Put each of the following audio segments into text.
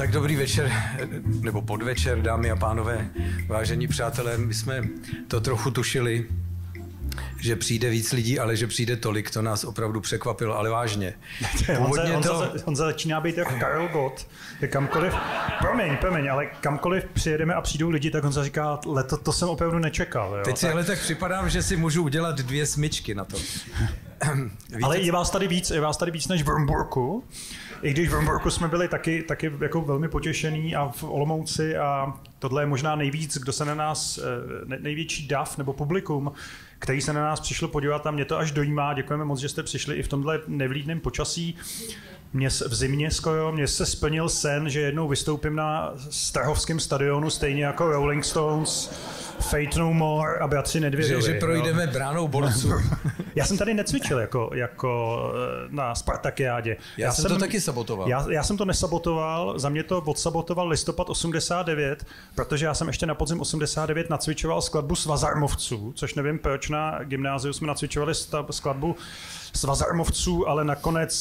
Tak dobrý večer, nebo podvečer, dámy a pánové, vážení přátelé. My jsme to trochu tušili, že přijde víc lidí, ale že přijde tolik, to nás opravdu překvapilo, ale vážně. Původně Honza, Honza, to... Honza začíná být jako Karel Gott, kamkoliv, promiň, promiň, ale kamkoliv přijedeme a přijdou lidi, tak Honza říká, leto, to jsem opravdu nečekal. Jo? Teď si tak... ale tak připadám, že si můžu udělat dvě smyčky na to. Víte, ale je vás tady víc, je vás tady víc než v Brumburku. I když v Brumburku jsme byli taky, taky jako velmi potěšení a v Olomouci a tohle je možná nejvíc, kdo se na nás, eh, největší dav nebo publikum, který se na nás přišlo podívat a mě to až dojímá. Děkujeme moc, že jste přišli i v tomhle nevlídném počasí. Mě v zimě skoro, mě se splnil sen, že jednou vystoupím na Strahovském stadionu, stejně jako Rolling Stones, Fate No More a Bratři Nedvědovi. Že, že projdeme no. bránou borců. já jsem tady necvičil jako, jako eh, na Spartakiádě. Já, já jsem to taky sabotoval. Já, já jsem to nesabotoval, za mě to odsabotoval listopad 89, protože já jsem ještě na podzim 89 nacvičoval skladbu Svazarmovců, což nevím proč na gymnáziu jsme nacvičovali skladbu svazarmovců, ale nakonec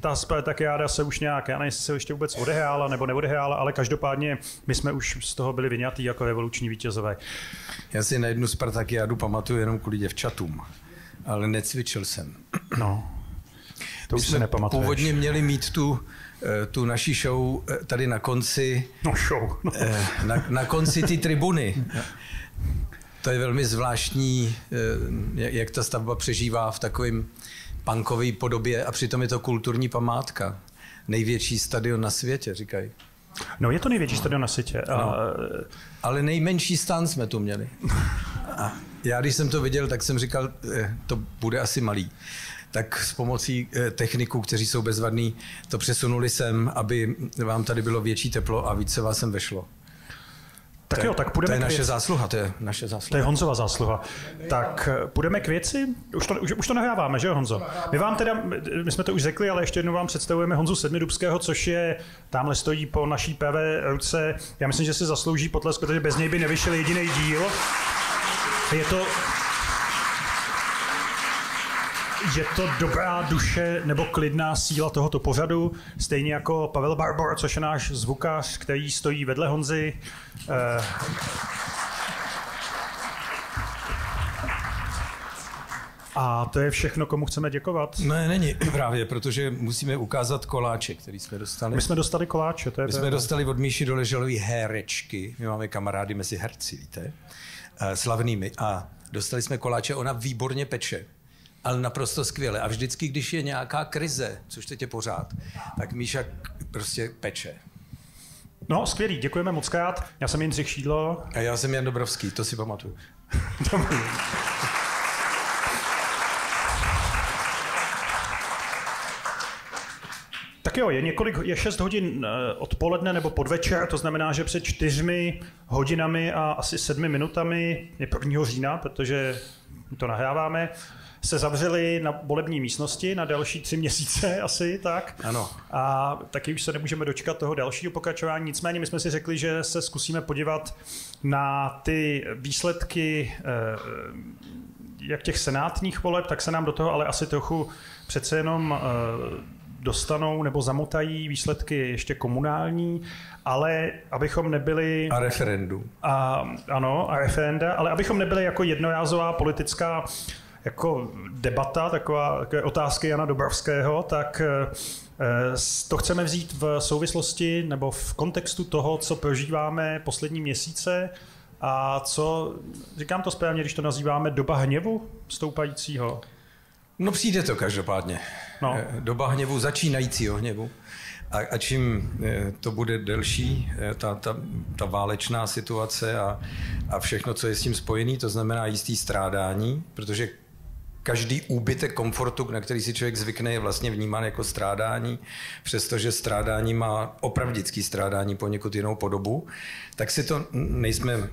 ta Spartakiáda se už nějak, já nevím, jestli se ještě vůbec odehrála nebo neodehrála, ale každopádně my jsme už z toho byli vyňatý jako revoluční vítězové. Já si na jednu Spartakiádu pamatuju jenom kvůli děvčatům, ale necvičil jsem. No, to už se nepamatuješ. Původně měli mít tu, eh, tu naší show eh, tady na konci. No show. No. Na, na konci ty tribuny. To je velmi zvláštní, jak ta stavba přežívá v takovém punkové podobě a přitom je to kulturní památka. Největší stadion na světě, říkají. No je to největší stadion na světě. No. A... Ale nejmenší stan jsme tu měli. A já když jsem to viděl, tak jsem říkal, eh, to bude asi malý. Tak s pomocí eh, techniků, kteří jsou bezvadní, to přesunuli sem, aby vám tady bylo větší teplo a více vás sem vešlo. Tak jo, tak půjdeme To je naše zásluha, to je naše zásluha. To je Honzova zásluha. Tak eh, půjdeme k věci? Už to, už, už to nahráváme, že jo, Honzo? My vám teda, my jsme to už řekli, ale ještě jednou vám představujeme Honzu Sedmidubského, což je, tamhle stojí po naší pravé ruce. Já myslím, že si zaslouží potlesk, protože bez něj by nevyšel jediný díl. Je to, je to dobrá duše nebo klidná síla tohoto pořadu, stejně jako Pavel Barbor, což je náš zvukař, který stojí vedle Honzy. Eh, a to je všechno, komu chceme děkovat. Ne, není právě, protože musíme ukázat koláče, který jsme dostali. My jsme dostali koláče, to je My jsme dostali od Míši Doležalový herečky. My máme kamarády mezi herci, víte, eh, slavnými. A dostali jsme koláče, ona výborně peče ale naprosto skvěle. A vždycky, když je nějaká krize, což teď je pořád, tak Míša prostě peče. No, skvělý, děkujeme moc krát. Já jsem Jindřich Šídlo. A já jsem Jan Dobrovský, to si pamatuju. Tak jo, je několik, je 6 hodin eh, odpoledne nebo podvečer, to znamená, že před čtyřmi hodinami a asi sedmi minutami je 1. října, protože to nahráváme se zavřeli na volební místnosti na další tři měsíce asi, tak. Ano. A taky už se nemůžeme dočkat toho dalšího pokračování. Nicméně my jsme si řekli, že se zkusíme podívat na ty výsledky eh, jak těch senátních voleb, tak se nám do toho ale asi trochu přece jenom eh, dostanou nebo zamotají výsledky ještě komunální, ale abychom nebyli... A referendum. A, ano, a referenda, ale abychom nebyli jako jednorázová politická jako debata, taková, takové otázky Jana Dobrovského, tak eh, to chceme vzít v souvislosti nebo v kontextu toho, co prožíváme poslední měsíce a co, říkám to správně, když to nazýváme doba hněvu stoupajícího. No přijde to každopádně. No. Eh, doba hněvu, začínajícího hněvu. A, a čím eh, to bude delší, ta, ta, ta válečná situace a, a všechno, co je s tím spojený, to znamená jistý strádání, protože každý úbytek komfortu, na který si člověk zvykne, je vlastně vnímán jako strádání, přestože strádání má opravdický strádání poněkud jinou podobu, tak si to nejsme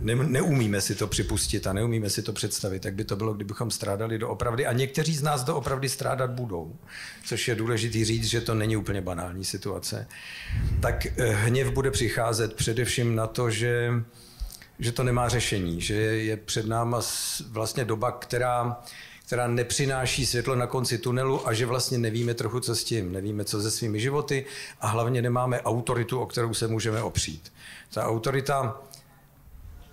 ne, neumíme si to připustit a neumíme si to představit, jak by to bylo, kdybychom strádali do opravdy. A někteří z nás do opravdy strádat budou, což je důležité říct, že to není úplně banální situace. Tak eh, hněv bude přicházet především na to, že že to nemá řešení, že je před náma vlastně doba, která, která nepřináší světlo na konci tunelu a že vlastně nevíme trochu, co s tím. Nevíme, co se svými životy a hlavně nemáme autoritu, o kterou se můžeme opřít. Ta autorita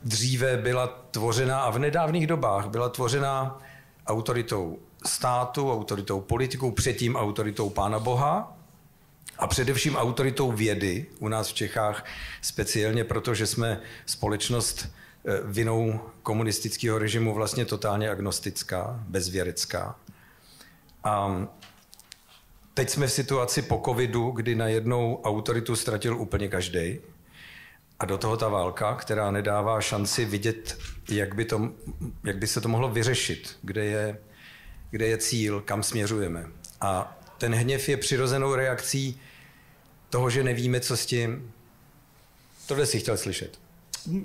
dříve byla tvořena a v nedávných dobách byla tvořena autoritou státu, autoritou politikou, předtím autoritou Pána Boha a především autoritou vědy u nás v Čechách, speciálně proto, že jsme společnost eh, vinou komunistického režimu vlastně totálně agnostická, bezvěrecká. A teď jsme v situaci po covidu, kdy najednou autoritu ztratil úplně každý. A do toho ta válka, která nedává šanci vidět, jak by, to, jak by se to mohlo vyřešit, kde je, kde je cíl, kam směřujeme. A ten hněv je přirozenou reakcí toho, že nevíme, co s tím. Tohle si chtěl slyšet.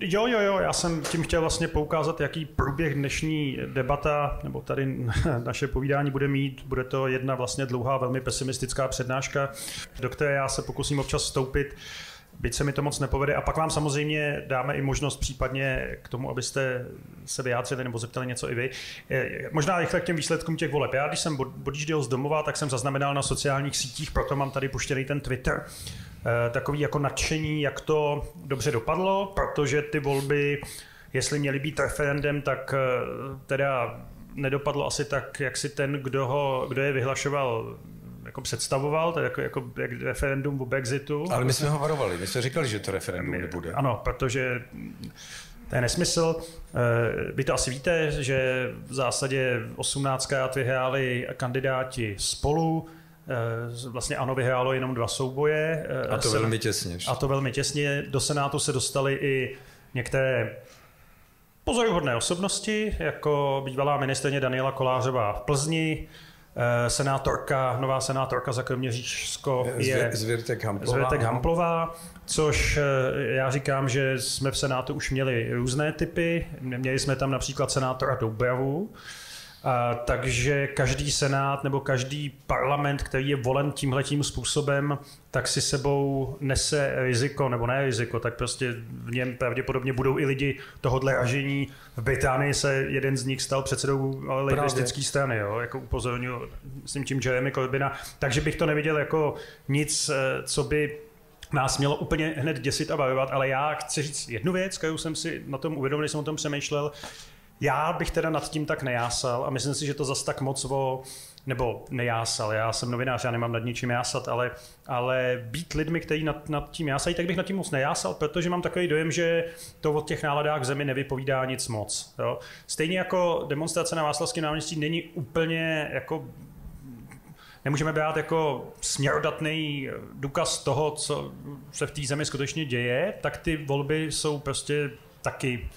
Jo, jo, jo, já jsem tím chtěl vlastně poukázat, jaký průběh dnešní debata, nebo tady naše povídání bude mít. Bude to jedna vlastně dlouhá, velmi pesimistická přednáška, do které já se pokusím občas vstoupit byť se mi to moc nepovede. A pak vám samozřejmě dáme i možnost případně k tomu, abyste se vyjádřili nebo zeptali něco i vy. Možná rychle k těm výsledkům těch voleb. Já, když jsem odjížděl z domova, tak jsem zaznamenal na sociálních sítích, proto mám tady puštěný ten Twitter, eh, takový jako nadšení, jak to dobře dopadlo, protože ty volby, jestli měly být referendem, tak eh, teda nedopadlo asi tak, jak si ten, kdo, ho, kdo je vyhlašoval jako představoval, to je jako, jako jak referendum o Brexitu. Ale my jsme ho varovali, my jsme říkali, že to referendum nebude. Ano, protože to je nesmysl. Eh, vy to asi víte, že v zásadě 18krát vyhráli kandidáti spolu, eh, vlastně ano, vyhrálo jenom dva souboje. Eh, a to velmi těsně. A to velmi těsně. Do Senátu se dostali i některé pozoruhodné osobnosti, jako bývalá ministrně Daniela Kolářová v Plzni, senátorka, nová senátorka za Kroměřížsko je Zvěrtek Hamplová. Zvěrtek Hamplová, což eh, já říkám, že jsme v Senátu už měli různé typy. Měli jsme tam například senátora Doubravu, takže každý senát nebo každý parlament, který je volen tímhletím způsobem, tak si sebou nese riziko, nebo ne riziko, tak prostě v něm pravděpodobně budou i lidi tohohle ražení. V Británii se jeden z nich stal předsedou lejbristické strany, jo, jako upozornil, myslím tím Jeremy Corbyna. Takže bych to neviděl jako nic, eh, co by nás mělo úplně hned děsit a bavovat, ale já chci říct jednu věc, kterou jsem si na tom uvědomil, když jsem o tom přemýšlel, já bych teda nad tím tak nejásal a myslím si, že to zas tak moc o nebo nejásal, já jsem novinář, já nemám nad ničím jásat, ale, ale být lidmi, kteří nad, nad tím jásají, tak bych nad tím moc nejásal, protože mám takový dojem, že to od těch náladách v zemi nevypovídá nic moc. Jo? Stejně jako demonstrace na Václavském náměstí není úplně jako nemůžeme brát jako směrodatný důkaz toho, co se v té zemi skutečně děje, tak ty volby jsou prostě taky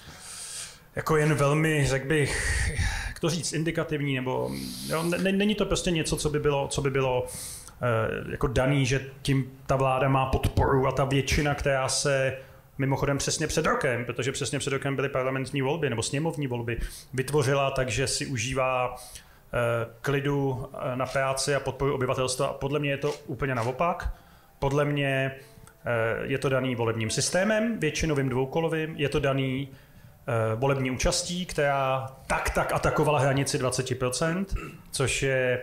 jako jen velmi, řekl bych, jak to říct, indikativní, nebo jo, ne, není to prostě něco, co by bylo, co by bylo eh, jako daný, že tím ta vláda má podporu a ta většina, která se mimochodem přesně před rokem, protože přesně před rokem byly parlamentní volby nebo sněmovní volby, vytvořila, takže si užívá eh, klidu eh, na práci a podporu obyvatelstva. Podle mě je to úplně naopak. Podle mě je to daný volebním systémem, většinovým dvoukolovým, je to daný volební účastí, která tak tak atakovala hranici 20%, což je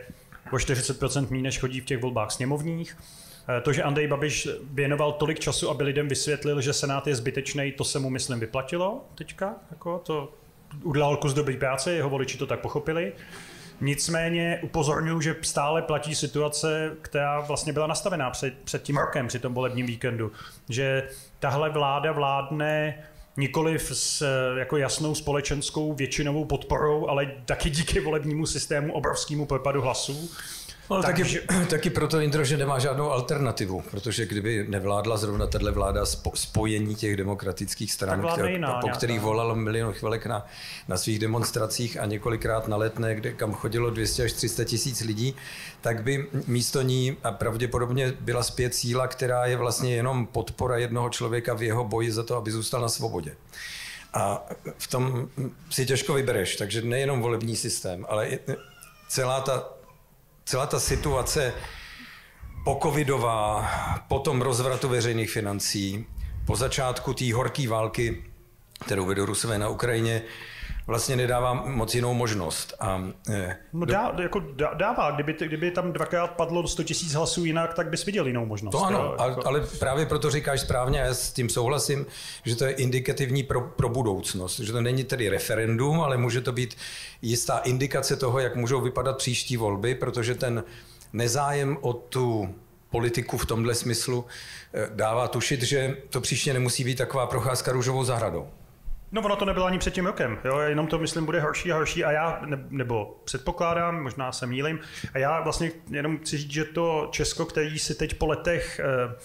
o 40% méně, než chodí v těch volbách sněmovních. Eh, to, že Andrej Babiš věnoval tolik času, aby lidem vysvětlil, že Senát je zbytečný, to se mu, myslím, vyplatilo teďka. Jako to udělal kus dobrý práce, jeho voliči to tak pochopili. Nicméně upozorňuji, že stále platí situace, která vlastně byla nastavená před, před tím rokem, při tom volebním víkendu. Že tahle vláda vládne nikoli s jako jasnou společenskou většinovou podporou, ale taky díky volebnímu systému obrovskému propadu hlasů. No, taky, že... taky proto Indro, že nemá žádnou alternativu, protože kdyby nevládla zrovna tahle vláda spojení těch demokratických stran, které, jiná, po kterých volal milion chvilek na, na svých demonstracích a několikrát na letné, kde, kam chodilo 200 až 300 tisíc lidí, tak by místo ní a pravděpodobně byla zpět síla, která je vlastně jenom podpora jednoho člověka v jeho boji za to, aby zůstal na svobodě. A v tom si těžko vybereš, takže nejenom volební systém, ale celá ta celá ta situace pocovidová, po tom rozvratu veřejných financí, po začátku té horké války, kterou vedou Rusové na Ukrajině, vlastně nedává moc jinou možnost. A, eh, no dá, jako dává, kdyby, kdyby tam dvakrát padlo 100 tisíc hlasů jinak, tak bys viděl jinou možnost. To ano, jo, jako... ale právě proto říkáš správně, já s tím souhlasím, že to je indikativní pro, pro budoucnost, že to není tedy referendum, ale může to být jistá indikace toho, jak můžou vypadat příští volby, protože ten nezájem o tu politiku v tomhle smyslu eh, dává tušit, že to příště nemusí být taková procházka růžovou zahradou. No ono to nebylo ani před tím rokem, jo? jenom to myslím bude horší a horší a já, ne, nebo předpokládám, možná se mýlím, a já vlastně jenom chci říct, že to Česko, který si teď po letech eh,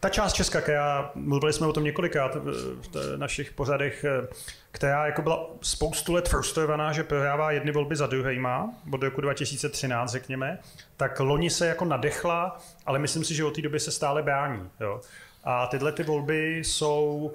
ta část Česka, která, mluvili jsme o tom několikrát v našich pořadech, eh, která jako byla spoustu let frustrovaná, že prohrává jedny volby za druhýma, od roku 2013, řekněme, tak loni se jako nadechla, ale myslím si, že od té doby se stále brání. Jo. A tyhle ty volby jsou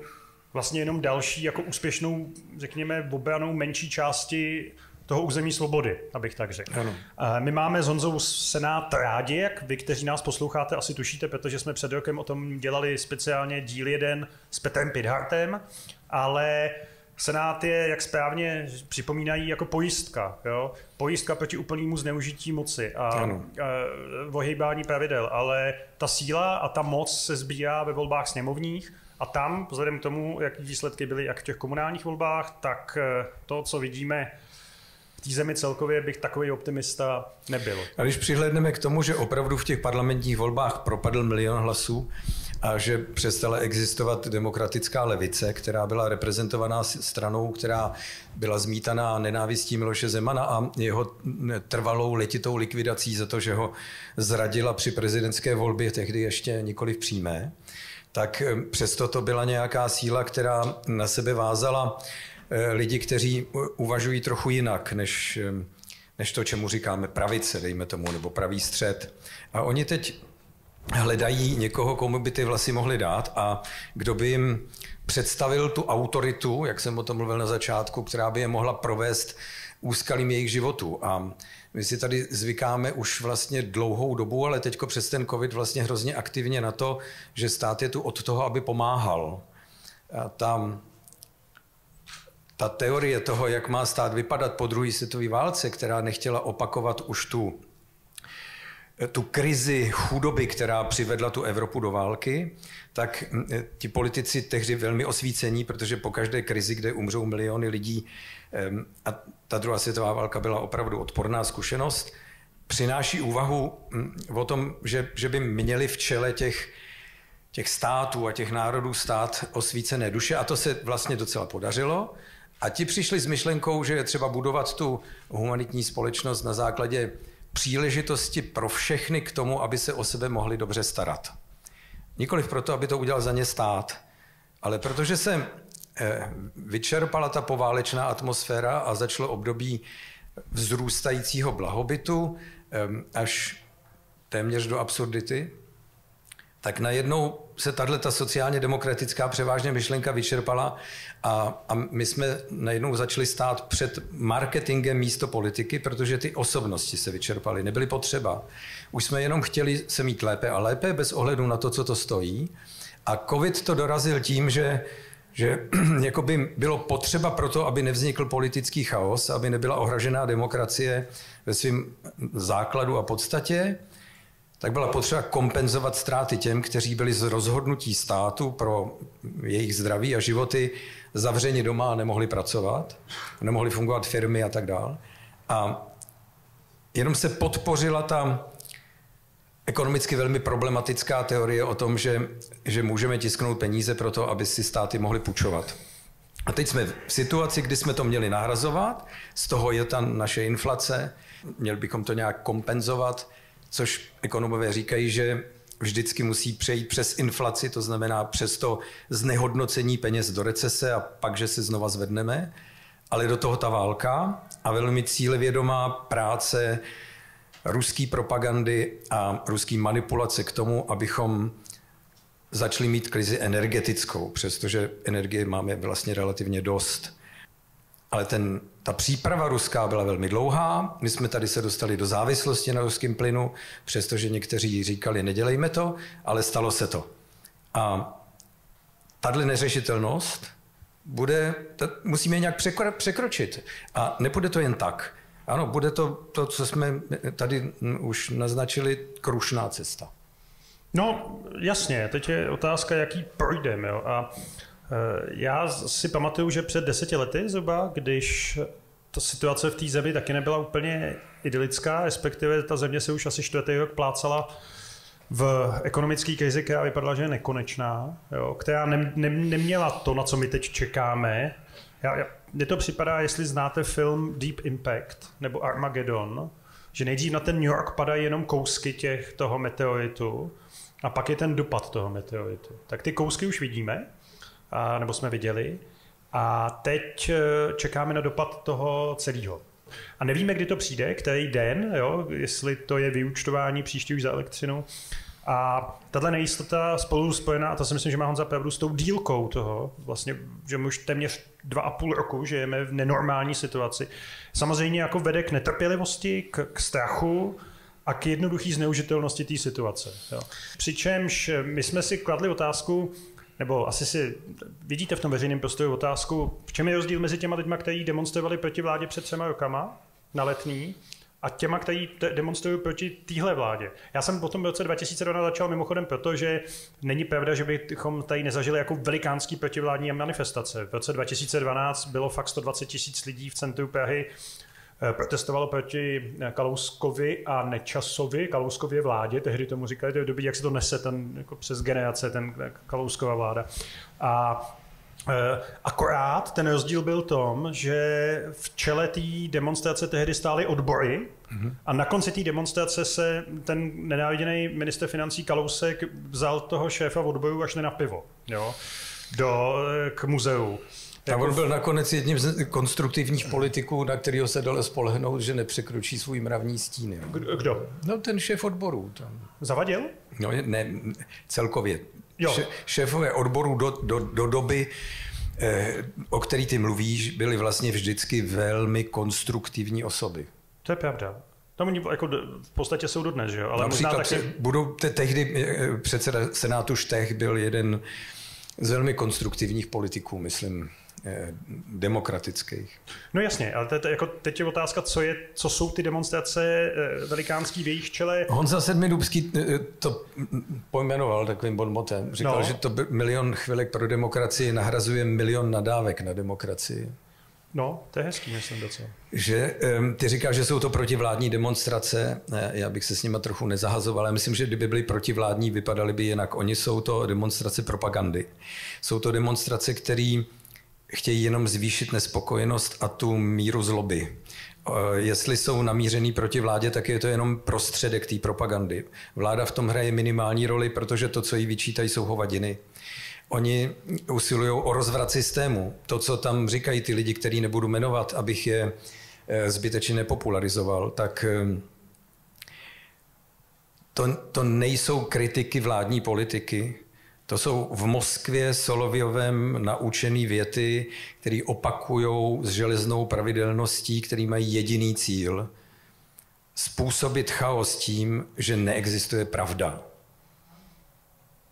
vlastně jenom další jako úspěšnou, řekněme, obranou menší části toho území svobody, abych tak řekl. Ano. My máme s Honzou Senát rádi, jak vy, kteří nás posloucháte, asi tušíte, protože jsme před rokem o tom dělali speciálně díl jeden s Petrem Pidhartem, ale Senát je, jak správně připomínají, jako pojistka. Jo? Pojistka proti úplnému zneužití moci a, a ohýbání pravidel. Ale ta síla a ta moc se sbírá ve volbách sněmovních a tam, vzhledem k tomu, jaký výsledky byly jak v těch komunálních volbách, tak eh, to, co vidíme v té zemi celkově, bych takový optimista nebyl. A když přihledneme k tomu, že opravdu v těch parlamentních volbách propadl milion hlasů, a že přestala existovat demokratická levice, která byla reprezentovaná stranou, která byla zmítaná nenávistí Miloše Zemana a jeho trvalou letitou likvidací za to, že ho zradila při prezidentské volbě, tehdy ještě nikoli přímé, tak eh, přesto to byla nějaká síla, která na sebe vázala eh, lidi, kteří uvažují trochu jinak, než, eh, než to, čemu říkáme pravice, dejme tomu, nebo pravý střed. A oni teď hledají někoho, komu by ty vlasy mohli dát a kdo by jim představil tu autoritu, jak jsem o tom mluvil na začátku, která by je mohla provést úskalým jejich životu. A my si tady zvykáme už vlastně dlouhou dobu, ale teďko přes ten covid vlastně hrozně aktivně na to, že stát je tu od toho, aby pomáhal. A tam ta teorie toho, jak má stát vypadat po druhé světové válce, která nechtěla opakovat už tu tu krizi chudoby, která přivedla tu Evropu do války, tak ti politici tehdy velmi osvícení, protože po každé krizi, kde umřou miliony lidí, a ta druhá světová válka byla opravdu odporná zkušenost, přináší úvahu o tom, že, že by měli v čele těch, těch států a těch národů stát osvícené duše a to se vlastně docela podařilo. A ti přišli s myšlenkou, že je třeba budovat tu humanitní společnost na základě příležitosti pro všechny k tomu, aby se o sebe mohli dobře starat. Nikoliv proto, aby to udělal za ně stát, ale protože se vyčerpala ta poválečná atmosféra a začalo období vzrůstajícího blahobytu eh, až téměř do absurdity, tak najednou se tahle ta sociálně demokratická převážně myšlenka vyčerpala a, a my jsme najednou začali stát před marketingem místo politiky, protože ty osobnosti se vyčerpaly, nebyly potřeba. Už jsme jenom chtěli se mít lépe a lépe bez ohledu na to, co to stojí. A covid to dorazil tím, že že by bylo potřeba pro to, aby nevznikl politický chaos, aby nebyla ohražená demokracie ve svém základu a podstatě, tak byla potřeba kompenzovat ztráty těm, kteří byli z rozhodnutí státu pro jejich zdraví a životy zavřeni doma a nemohli pracovat, nemohli fungovat firmy a tak dále. A jenom se podpořila ta ekonomicky velmi problematická teorie o tom, že, že můžeme tisknout peníze pro to, aby si státy mohly půjčovat. A teď jsme v situaci, kdy jsme to měli nahrazovat, z toho je ta naše inflace, měli bychom to nějak kompenzovat, což ekonomové říkají, že vždycky musí přejít přes inflaci, to znamená přes to znehodnocení peněz do recese a pak, že se znova zvedneme, ale do toho ta válka a velmi cílevědomá práce ruské propagandy a ruské manipulace k tomu, abychom začali mít krizi energetickou, přestože energie máme vlastně relativně dost. Ale ten, ta příprava ruská byla velmi dlouhá. My jsme tady se dostali do závislosti na ruském plynu, přestože někteří říkali, nedělejme to, ale stalo se to. A tahle neřešitelnost bude, musíme nějak překročit. A nepůjde to jen tak. Ano, bude to to, co jsme tady už naznačili, krušná cesta. No, jasně, teď je otázka, jaký projdeme. Jo? A e, já si pamatuju, že před deseti lety zhruba, když ta situace v té zemi taky nebyla úplně idylická, respektive ta země se už asi čtvrtý rok plácala v ekonomické krizi, která vypadala, že je nekonečná, jo, která ne, ne, neměla to, na co my teď čekáme. Já, já, mně to připadá, jestli znáte film Deep Impact nebo Armageddon, že nejdřív na ten New York padají jenom kousky těch toho meteoritu a pak je ten dopad toho meteoritu. Tak ty kousky už vidíme, a, nebo jsme viděli, a teď e, čekáme na dopad toho celého. A nevíme, kdy to přijde, který den, jo, jestli to je vyučtování příští už za elektřinu. A tahle nejistota spolu spojená, a to si myslím, že má Honza pravdu, s tou dílkou toho, vlastně, že my už téměř dva a půl roku žijeme v nenormální situaci, samozřejmě jako vede k netrpělivosti, k, k strachu, a k jednoduché zneužitelnosti té situace. Jo. Přičemž my jsme si kladli otázku, nebo asi si vidíte v tom veřejném prostoru otázku, v čem je rozdíl mezi těma lidmi, kteří demonstrovali proti vládě před třema rokama na letní a těma, kteří demonstrují proti téhle vládě. Já jsem potom v roce 2012 začal mimochodem proto, že není pravda, že bychom tady nezažili jako velikánský protivládní manifestace. V roce 2012 bylo fakt 120 tisíc lidí v centru Prahy Eh, protestovalo proti eh, Kalouskovi a Nečasovi, Kalouskově vládě, tehdy tomu říkali, to je dobrý, jak se to nese ten, jako přes generace, ten eh, Kalouskova vláda. A Akorát ten rozdíl byl tom, že v čele té demonstrace tehdy stály odbory mm-hmm. a na konci té demonstrace se ten nenáviděný minister financí Kalousek vzal toho šéfa odboru až na pivo jo, do, k muzeu. Tak on byl nakonec jedním z konstruktivních politiků, na kterého se dalo spolehnout, že nepřekročí svůj mravní stín. Kdo? No ten šéf odborů. Tam. Zavadil? No ne, celkově. Jo. šéfové odborů do, do, do doby, eh, o který ty mluvíš, byly vlastně vždycky velmi konstruktivní osoby. To je pravda. Tam oni jako v podstatě jsou dodnes, že jo? Ale Například možná taky... budou te, tehdy eh, předseda Senátu Štech byl jeden z velmi konstruktivních politiků, myslím. Eh, demokratických. No jasně, ale te, jako teď je otázka, co, je, co jsou ty demonstrace eh, velikánský v jejich čele. Honza Sedmidubský eh, to pojmenoval takovým bonmotem. Říkal, no. že to milion chvilek pro demokracii nahrazuje milion nadávek na demokracii. No, to je hezký, myslím docela. Že ty říkáš, že jsou to protivládní demonstrace, já bych se s nimi trochu nezahazoval, ale myslím, že kdyby byly protivládní, vypadaly by jinak. Oni jsou to demonstrace propagandy. Jsou to demonstrace, které chtějí jenom zvýšit nespokojenost a tu míru zloby. Eh, jestli jsou namířený proti vládě, tak je to jenom prostředek té propagandy. Vláda v tom hraje minimální roli, protože to, co jí vyčítají, jsou hovadiny. Oni usilují o rozvrat systému. To, co tam říkají ty lidi, který nebudu jmenovat, abych je eh, zbytečně nepopularizoval, tak eh, to, to nejsou kritiky vládní politiky, to jsou v Moskvě Solověvem naučený věty, které opakují s železnou pravidelností, který mají jediný cíl způsobit chaos tím, že neexistuje pravda.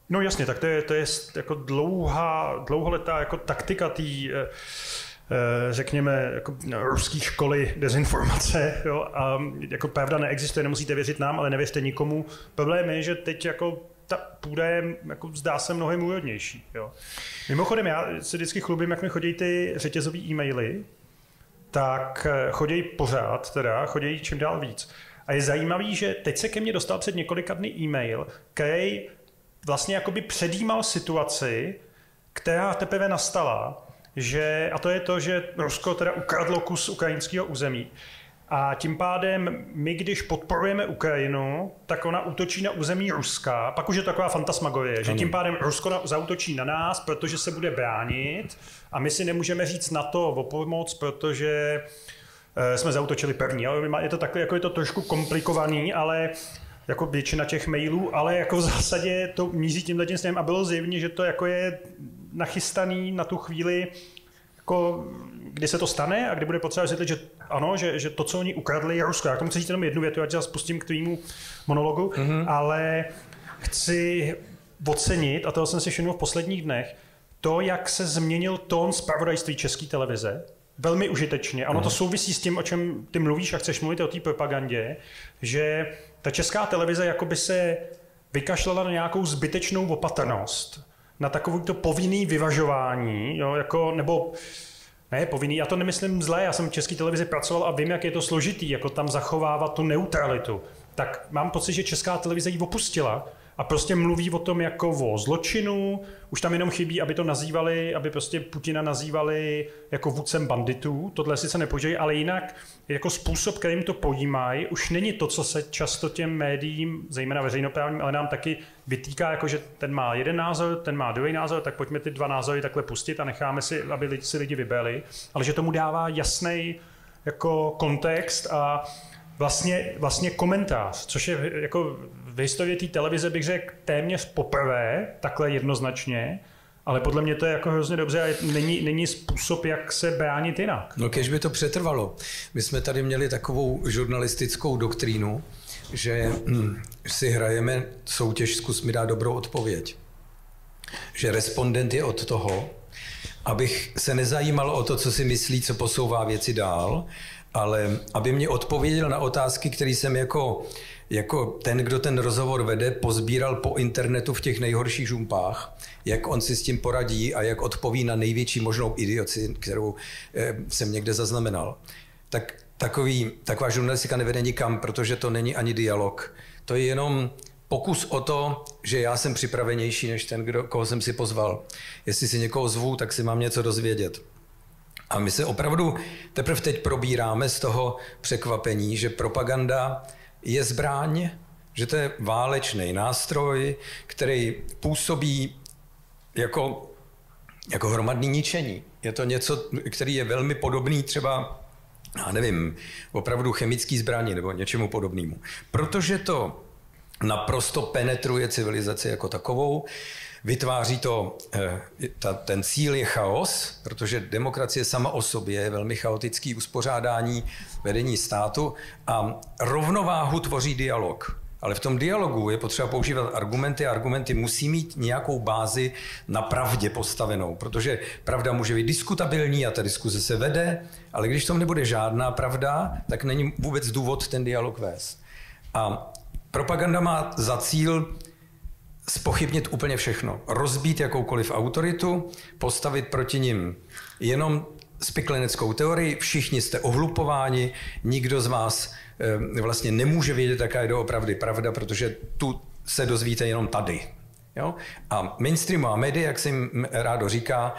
No jasně, tak to je, to je jako dlouhá, dlouholetá jako taktika té eh, eh, řekněme, jako ruské školy dezinformace. Jo? A jako pravda neexistuje, nemusíte věřit nám, ale nevěřte nikomu. Problém je, že teď jako ta půda je, jako zdá se, mnohem úrodnější. Jo. Mimochodem, já se vždycky chlubím, jak mi chodí ty řetězové e-maily, tak eh, chodí pořád, teda chodí čím dál víc. A je zajímavý, že teď se ke mně dostal před několika dny e-mail, který vlastně jakoby předjímal situaci, která teprve nastala, že, a to je to, že Rusko teda ukradlo kus ukrajinského území. A tím pádem my, když podporujeme Ukrajinu, tak ona útočí na území Ruska. Pak už je taková fantasmagorie, že tím pádem Rusko zautočí na nás, protože se bude bránit a my si nemůžeme říct na to o pomoc, protože eh, jsme zautočili první. Je to takové, jako je to trošku komplikovaný, ale jako většina těch mailů, ale jako v zásadě to míří tímhle tím směrem a bylo zjevně, že to jako je nachystaný na tu chvíli jako kdy se to stane a kdy bude potřeba vysvětlit, že ano, že, že to, co oni ukradli, je Rusko. Já k tomu chci říct jenom jednu větu, ať se spustím k tvému monologu, mm-hmm. ale chci ocenit, a toho jsem si všiml v posledních dnech, to, jak se změnil tón zpravodajství české televize, velmi užitečně. Ono to mhm. souvisí s tím, o čem ty mluvíš a chceš mluvit o té propagandě, že ta česká televize jakoby se vykašlala na nějakou zbytečnou opatrnost, na takovýto povinný vyvažování, jo, jako, nebo ne, povinný, já to nemyslím zlé, já jsem v české televizi pracoval a vím, jak je to složitý, jako tam zachovávat tu neutralitu. Tak mám pocit, že česká televize ji opustila a prostě mluví o tom jako o zločinu, už tam jenom chybí, aby to nazývali, aby prostě Putina nazývali jako vůdcem banditů, tohle sice nepožejí, ale jinak jako způsob, kterým to pojímají, už není to, co se často těm médiím, zejména veřejnoprávním, ale nám taky vytýká, jako že ten má jeden názor, ten má druhý názor, tak pojďme ty dva názory takhle pustit a necháme si, aby si lidi vybrali, ale že tomu dává jasný jako kontext a vlastně, vlastně komentář, což je jako v historii té televize bych řekl téměř poprvé, takhle jednoznačně, ale podle mě to je jako hrozně dobře a není, není způsob, jak se bránit jinak. No kež by to přetrvalo. My jsme tady měli takovou žurnalistickou doktrínu, že hm, si hrajeme soutěž Zkus mi dát dobrou odpověď. Že respondent je od toho, abych se nezajímal o to, co si myslí, co posouvá věci dál, ale aby mě odpověděl na otázky, které jsem jako, jako ten, kdo ten rozhovor vede, pozbíral po internetu v těch nejhorších žumpách, jak on si s tím poradí a jak odpoví na největší možnou idioci, kterou eh, jsem někde zaznamenal. Tak takový, taková žurnalistika nevede nikam, protože to není ani dialog. To je jenom pokus o to, že já jsem připravenější než ten, kdo, koho jsem si pozval. Jestli si někoho zvu, tak si mám něco dozvědět. A my se opravdu teprve teď probíráme z toho překvapení, že propaganda je zbraň, že to je válečný nástroj, který působí jako, jako hromadný ničení. Je to něco, který je velmi podobný třeba, já nevím, opravdu chemický zbraní nebo něčemu podobnému. Protože to naprosto penetruje civilizaci jako takovou, Vytváří to, eh, ta, ten cíl je chaos, protože demokracie sama o sobě je velmi chaotický uspořádání vedení státu a rovnováhu tvoří dialog. Ale v tom dialogu je potřeba používat argumenty a argumenty musí mít nějakou bázi na pravdě postavenou, protože pravda může být diskutabilní a ta diskuze se vede, ale když tom nebude žádná pravda, tak není vůbec důvod ten dialog vést. A propaganda má za cíl spochybnit úplně všechno. Rozbít jakoukoliv autoritu, postavit proti ním jenom spikleneckou teorii, všichni jste ohlupováni, nikdo z vás e, vlastně nemůže vědět, jaká je doopravdy pravda, protože tu se dozvíte jenom tady. Jo? A mainstreamová média, jak se jim rádo říká,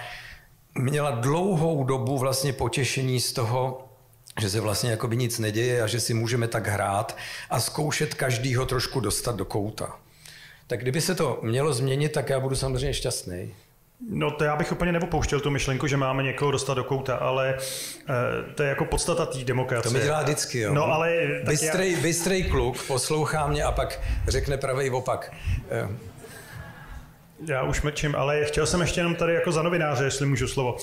měla dlouhou dobu vlastně potěšení z toho, že se vlastně jako by nic neděje a že si můžeme tak hrát a zkoušet každýho trošku dostat do kouta. Tak kdyby se to mělo změnit, tak já budu samozřejmě šťastný. No to já bych úplně nepopouštěl tu myšlenku, že máme někoho dostat do kouta, ale uh, to je jako podstata té demokracie. To mi dělá vždycky, jo. No ale... Bystrej, já... bystrej kluk poslouchá mě a pak řekne pravý opak. Uh. Já už mlčím, ale chtěl jsem ještě jenom tady jako za novináře, jestli můžu slovo.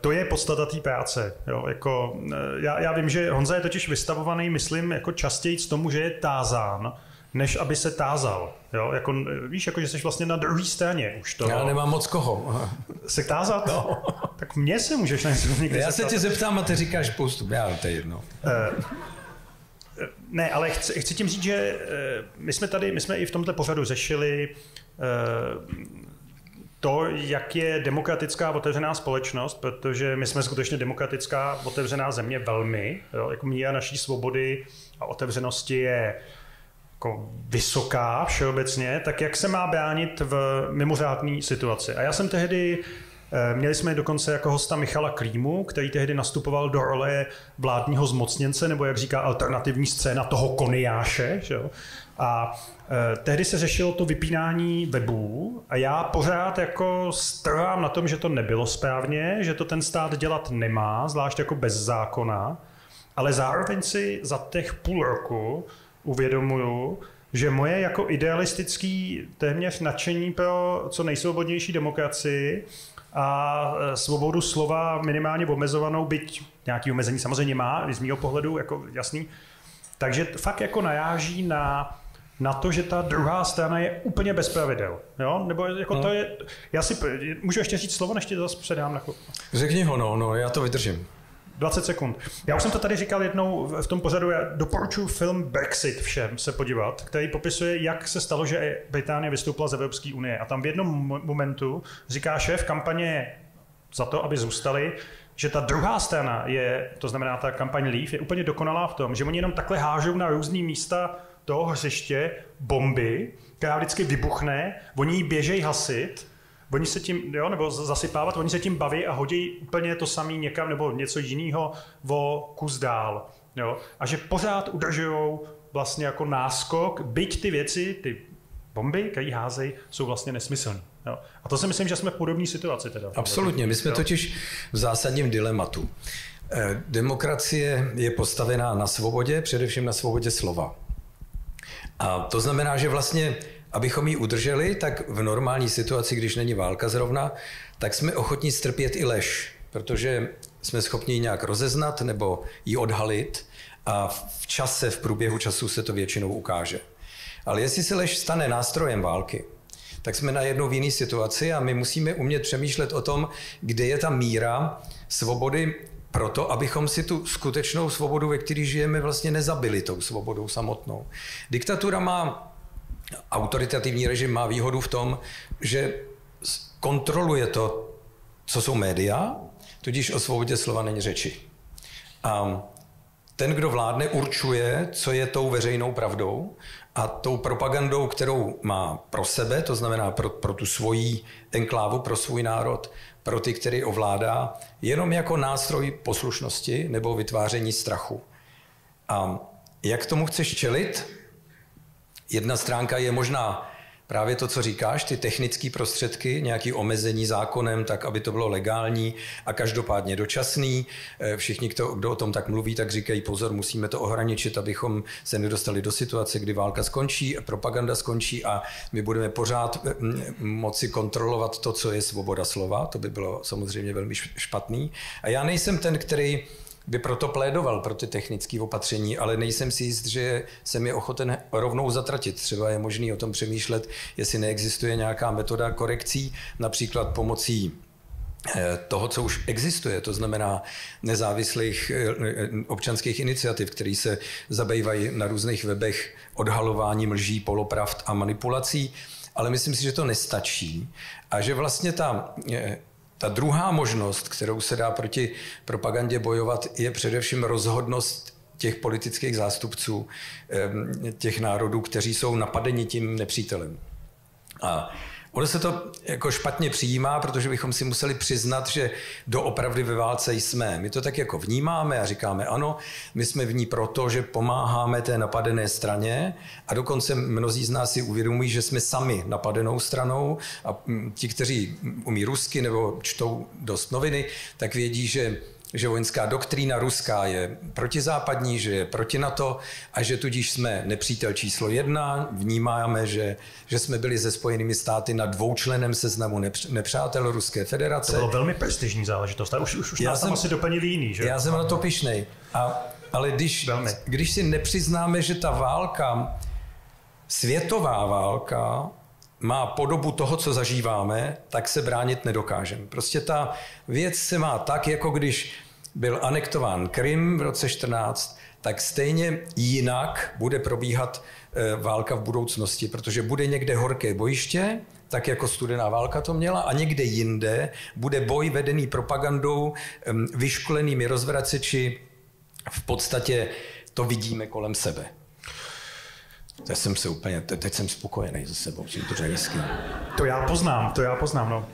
To je podstata té práce. Jo, jako, já, já vím, že Honza je totiž vystavovaný, myslím, jako častěji z tomu, že je tázán, než aby se tázal. Jo? Jako, víš, jako, že jsi vlastně na druhé straně už to. Já nemám moc koho. Se tázat? No. Tak mě se můžeš na něco někdy Já se tě zeptám a ty říkáš postup. Já, to je jedno. Uh, ne, ale chci, chci tím říct, že uh, my jsme tady, my jsme i v tomto pořadu řešili to, jak je demokratická otevřená společnost, protože my jsme skutečně demokratická otevřená země velmi. Jo? Jako míra naší svobody a otevřenosti je jako vysoká všeobecně, tak jak se má bránit v mimořádné situaci. A já jsem tehdy eh, Měli jsme dokonce jako hosta Michala Klímu, který tehdy nastupoval do role vládního zmocněnce, nebo jak říká alternativní scéna toho koniáše. Že jo? A eh, tehdy se řešilo to vypínání webů a já pořád jako strvám na tom, že to nebylo správně, že to ten stát dělat nemá, zvlášť jako bez zákona, ale zároveň si za těch půl roku uvědomuju, že moje jako idealistický téměř nadšení pro co nejsvobodnější demokracii a e, svobodu slova minimálně omezovanou, byť nějaký omezení samozřejmě má, z mého pohledu jako jasný, takže fakt jako najáží na na to, že ta druhá strana je úplně bez pravidel. Jo? Nebo jako no. to je, já si, můžu ještě říct slovo, než ti to zase předám na chvilku. Řekni ho, no, no, já to vydržím. 20 sekund. Já už jsem to tady říkal jednou v tom pořadu, já doporučuji film Brexit všem se podívat, který popisuje, jak se stalo, že Británie vystoupila z Evropské unie. A tam v jednom momentu říká šéf kampaně za to, aby zůstali, že ta druhá strana je, to znamená ta kampaň Leave, je úplně dokonalá v tom, že oni jenom takhle hážou na různé místa toho hřiště bomby, která vždycky vybuchne, oni ji běžejí hasit, oni se tím, jo, nebo zasypávat, oni se tím baví a hodí úplně to samý někam nebo něco jiného o kus dál. Jo? A že pořád udržují vlastně jako náskok, byť ty věci, ty bomby, které házejí, jsou vlastně nesmyslné. Jo. A to si myslím, že jsme v podobné situaci. Teda. Absolutně, my jsme jo. totiž v zásadním dilematu. Eh, demokracie je postavená na svobodě, především na svobodě slova. A to znamená, že vlastně, abychom ji udrželi, tak v normální situaci, když není válka zrovna, tak jsme ochotní strpět i lež, protože jsme schopni ji nějak rozeznat nebo ji odhalit a v čase, v průběhu času se to většinou ukáže. Ale jestli se lež stane nástrojem války, tak jsme najednou v jiné situaci a my musíme umět přemýšlet o tom, kde je ta míra svobody proto, abychom si tu skutečnou svobodu, ve které žijeme, vlastně nezabili tou svobodou samotnou. Diktatura má, autoritativní režim má výhodu v tom, že kontroluje to, co jsou média, tudíž o svobodě slova není řeči. A ten, kdo vládne, určuje, co je tou veřejnou pravdou a tou propagandou, kterou má pro sebe, to znamená pro, pro tu svoji enklávu, pro svůj národ, pro ty, který ovládá, jenom jako nástroj poslušnosti nebo vytváření strachu. A jak tomu chceš čelit? Jedna stránka je možná právě to, co říkáš, ty technické prostředky, nějaký omezení zákonem, tak aby to bylo legální a každopádně dočasný. Eh, všichni, kdo, kdo o tom tak mluví, tak říkají pozor, musíme to ohraničit, abychom se nedostali do situace, kdy válka skončí, propaganda skončí a my budeme pořád eh, moci kontrolovat to, co je svoboda slova. To by bylo samozřejmě velmi špatný. A já nejsem ten, který by proto plédoval pro ty technické opatření, ale nejsem si jist, že jsem je ochoten rovnou zatratit. Třeba je možný o tom přemýšlet, jestli neexistuje nějaká metoda korekcí, například pomocí eh, toho, co už existuje, to znamená nezávislých eh, občanských iniciativ, které se zabývají na různých webech odhalováním lží, polopravd a manipulací, ale myslím si, že to nestačí a že vlastně ta eh, ta druhá možnost, kterou se dá proti propagandě bojovat, je především rozhodnost těch politických zástupců, těch národů, kteří jsou napadeni tím nepřítelem. A Ono se to jako špatně přijímá, protože bychom si museli přiznat, že doopravdy ve válce jsme. My to tak jako vnímáme a říkáme ano, my jsme v ní proto, že pomáháme té napadené straně a dokonce mnozí z nás si uvědomují, že jsme sami napadenou stranou a ti, kteří umí rusky nebo čtou dost noviny, tak vědí, že že vojenská doktrína ruská je protizápadní, že je proti NATO a že tudíž jsme nepřítel číslo jedna. Vnímáme, že, že jsme byli se Spojenými státy na dvoučlenem seznamu nepřátel Ruské federace. To bylo velmi prestižní záležitost. A už, už, už já jsem, asi doplnili jiný, že? Já jsem na to pišnej. A, ale když, když si nepřiznáme, že ta válka, světová válka, má podobu toho, co zažíváme, tak se bránit nedokážeme. Prostě ta věc se má tak, jako když byl anektován Krym v roce 14, tak stejně jinak bude probíhat e, válka v budoucnosti, protože bude někde horké bojiště, tak jako studená válka to měla, a někde jinde bude boj vedený propagandou, vyškolenými rozvraceči, v podstatě to vidíme kolem sebe. Teď jsem se úplně, teď jsem spokojený se sebou, tím to hezky. To já poznám, to já poznám, no.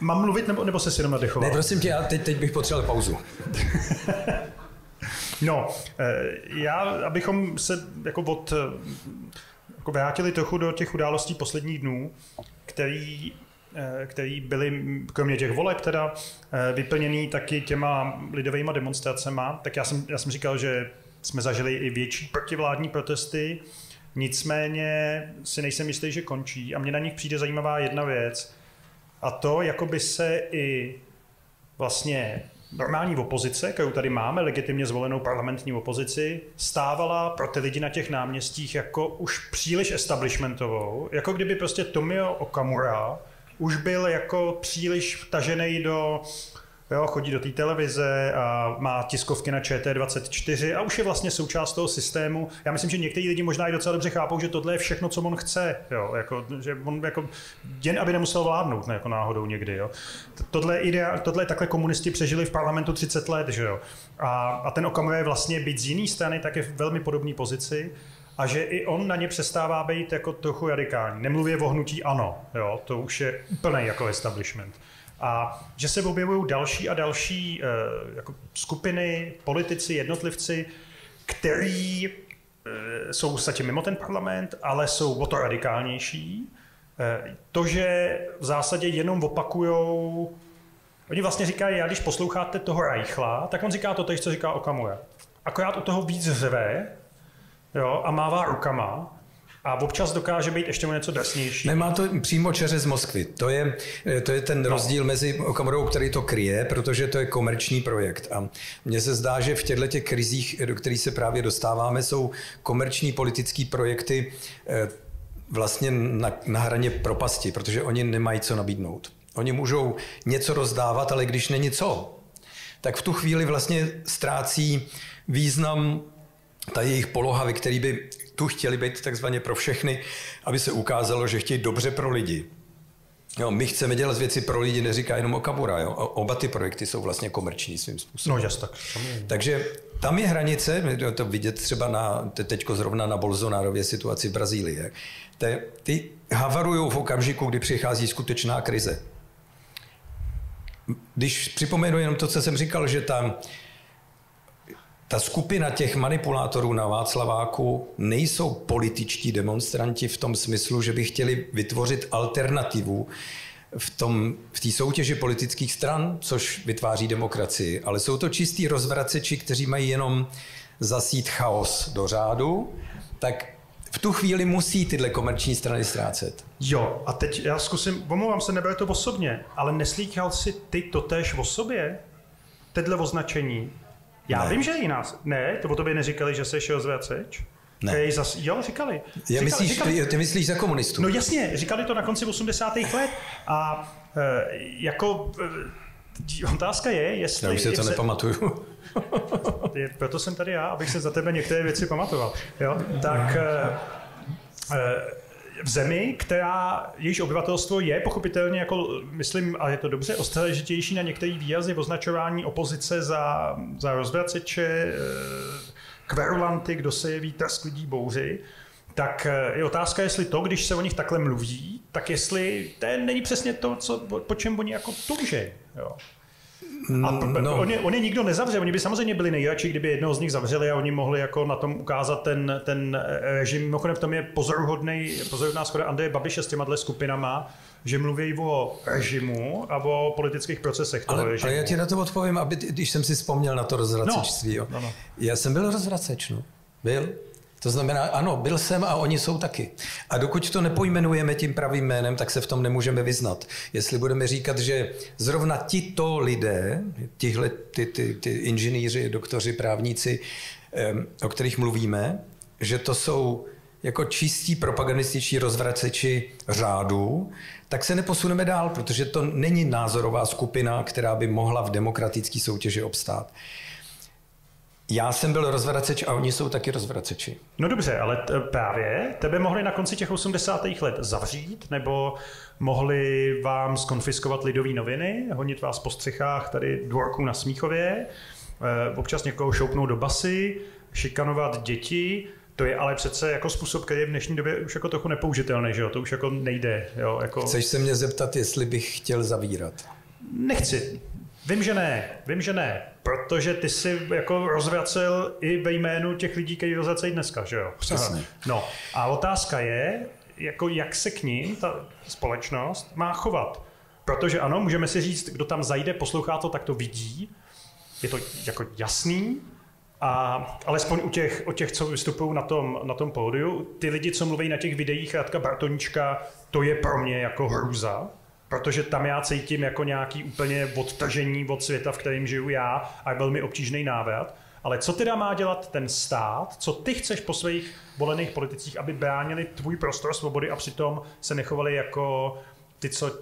Mám mluvit nebo, nebo se si jenom nadechoval? Ne, prosím tě, já teď, teď bych potřeboval pauzu. no, eh, já, abychom se jako od, eh, jako vrátili trochu do těch událostí posledních dnů, který eh, který byly, kromě těch voleb teda, vyplněný taky těma lidovými demonstracema, tak já jsem, já jsem říkal, že jsme zažili i větší protivládní protesty, nicméně si nejsem jistý, že končí a mně na nich přijde zajímavá jedna věc a to, jako by se i vlastně normální opozice, kterou tady máme, legitimně zvolenou parlamentní opozici, stávala pro ty lidi na těch náměstích jako už příliš establishmentovou, jako kdyby prostě Tomio Okamura už byl jako příliš vtažený do Jo, chodí do té televize a má tiskovky na ČT24 a už je vlastně součást toho systému. Já myslím, že někteří lidi možná i docela dobře chápou, že tohle je všechno, co on chce. Jo, jako, že on jako, jen aby nemusel vládnout, ne jako náhodou někdy. Jo. Tohle, idea, tohle takhle komunisti přežili v parlamentu 30 let. Že jo. A, a ten Okamura je vlastně být z jiné strany, tak je v velmi podobné pozici a že i on na ně přestává být jako trochu radikální. Nemluvě o hnutí ano, jo, to už je úplný jako establishment. A že se objevují další a další uh, jako skupiny, politici, jednotlivci, který uh, jsou zatím mimo ten parlament, ale jsou o to radikálnější. Uh, to, že v zásadě jenom opakujou Oni vlastně říkají, já když posloucháte toho Reichla, tak on říká to tež, co říká Okamura. Akorát u toho víc řve jo, a mává rukama a občas dokáže být ještě něco drsnější. Nemá to přímo čeře z Moskvy. To je, to je ten no. rozdíl mezi Okamorou, který to kryje, protože to je komerční projekt. A mně se zdá, že v těchto těch krizích, do kterých se právě dostáváme, jsou komerční politické projekty eh, vlastně na, na hraně propasti, protože oni nemají co nabídnout. Oni můžou něco rozdávat, ale když není co, tak v tu chvíli vlastně ztrácí význam ta jejich poloha, ve který by tu chtěli být takzvaně pro všechny, aby se ukázalo, že chtějí dobře pro lidi. Jo, my chceme dělat věci pro lidi, neříká jenom Okamura. Jo. Oba ty projekty jsou vlastně komerční svým způsobem. No, jas tak. Takže tam je hranice, to vidět třeba na, teďko zrovna na Bolsonarově situaci v Brazílii. Te, ty havarují v okamžiku, kdy přichází skutečná krize. Když připomenu jenom to, co jsem říkal, že tam ta skupina těch manipulátorů na Václaváku nejsou političtí demonstranti v tom smyslu, že by chtěli vytvořit alternativu v té v soutěži politických stran, což vytváří demokracii, ale jsou to čistí rozvraceči, kteří mají jenom zasít chaos do řádu, tak v tu chvíli musí tyhle komerční strany ztrácet. Jo, a teď já zkusím, omlouvám se, nebude to osobně, ale neslíkal si ty totéž o sobě? Tedle označení? Já ne. vím, že jiná. Ne, to o tobě neříkali, že jsi rozvraceč? Ne. Hej, zas, jo, říkali. říkali, myslíš, říkali, ty myslíš za komunistů? No jasně, říkali to na konci 80. let. A e, jako e, otázka je, jestli... Já už si to nepamatuju. je, proto jsem tady já, abych se za tebe některé věci pamatoval. Jo? Tak e, e, v zemi, která jejíž obyvatelstvo je pochopitelně, jako myslím, a je to dobře, ostražitější na některé výrazy označování opozice za, za rozvraceče, eh, kverulanty, kdo se jeví trsk lidí bouři, tak eh, je otázka, jestli to, když se o nich takhle mluví, tak jestli to není přesně to, co, po čem oni jako touží. A no. on, je, on je nikdo nezavře, oni by samozřejmě byli nejradši, kdyby jednoho z nich zavřeli a oni mohli jako na tom ukázat ten, ten režim. Mimochodem v tom je pozoruhodný, pozoruhodná schoda Andreje Babiše s těma skupinama, že mluví o režimu a o politických procesech toho ale, režimu. Ale já ti na to odpovím, aby, když jsem si vzpomněl na to rozvracečství. No, no, no. Já jsem byl rozvraceč, no. Byl. To znamená, ano, byl jsem a oni jsou taky. A dokud to nepojmenujeme tím pravým jménem, tak se v tom nemůžeme vyznat. Jestli budeme říkat, že zrovna tito lidé, tihle ty, ty, ty inženýři, doktoři, právníci, o kterých mluvíme, že to jsou jako čistí propagandističtí rozvraceči řádu, tak se neposuneme dál, protože to není názorová skupina, která by mohla v demokratické soutěži obstát. Já jsem byl rozvraceč a oni jsou taky rozvraceči. No dobře, ale t- právě tebe mohli na konci těch 80. let zavřít, nebo mohli vám skonfiskovat lidové noviny, honit vás po střechách tady dvorku na Smíchově, eh, občas někoho šoupnout do basy, šikanovat děti, to je ale přece jako způsob, který je v dnešní době už jako trochu nepoužitelný, že jo? To už jako nejde. Jo? Jako... Chceš se mě zeptat, jestli bych chtěl zavírat? Nechci. Vím, že ne. Vím, že ne. Protože ty si jako rozvracel i ve jménu těch lidí, kteří rozvracejí dneska, že jo? Přesně. No a otázka je, jako jak se k ním ta společnost má chovat. Protože ano, můžeme si říct, kdo tam zajde, poslouchá to, tak to vidí. Je to jako jasný, a alespoň u těch, u těch co vystupují na tom, na tom pódiu, ty lidi, co mluví na těch videích Radka Bartonička, to je pro mě jako hrůza. Protože tam já cítím jako nějaký úplně odtržení od světa, v kterém žiju já a velmi obtížný návrat. Ale co teda má dělat ten stát? Co ty chceš po svých volených politicích, aby bránili tvůj prostor svobody a přitom se nechovali jako ty, co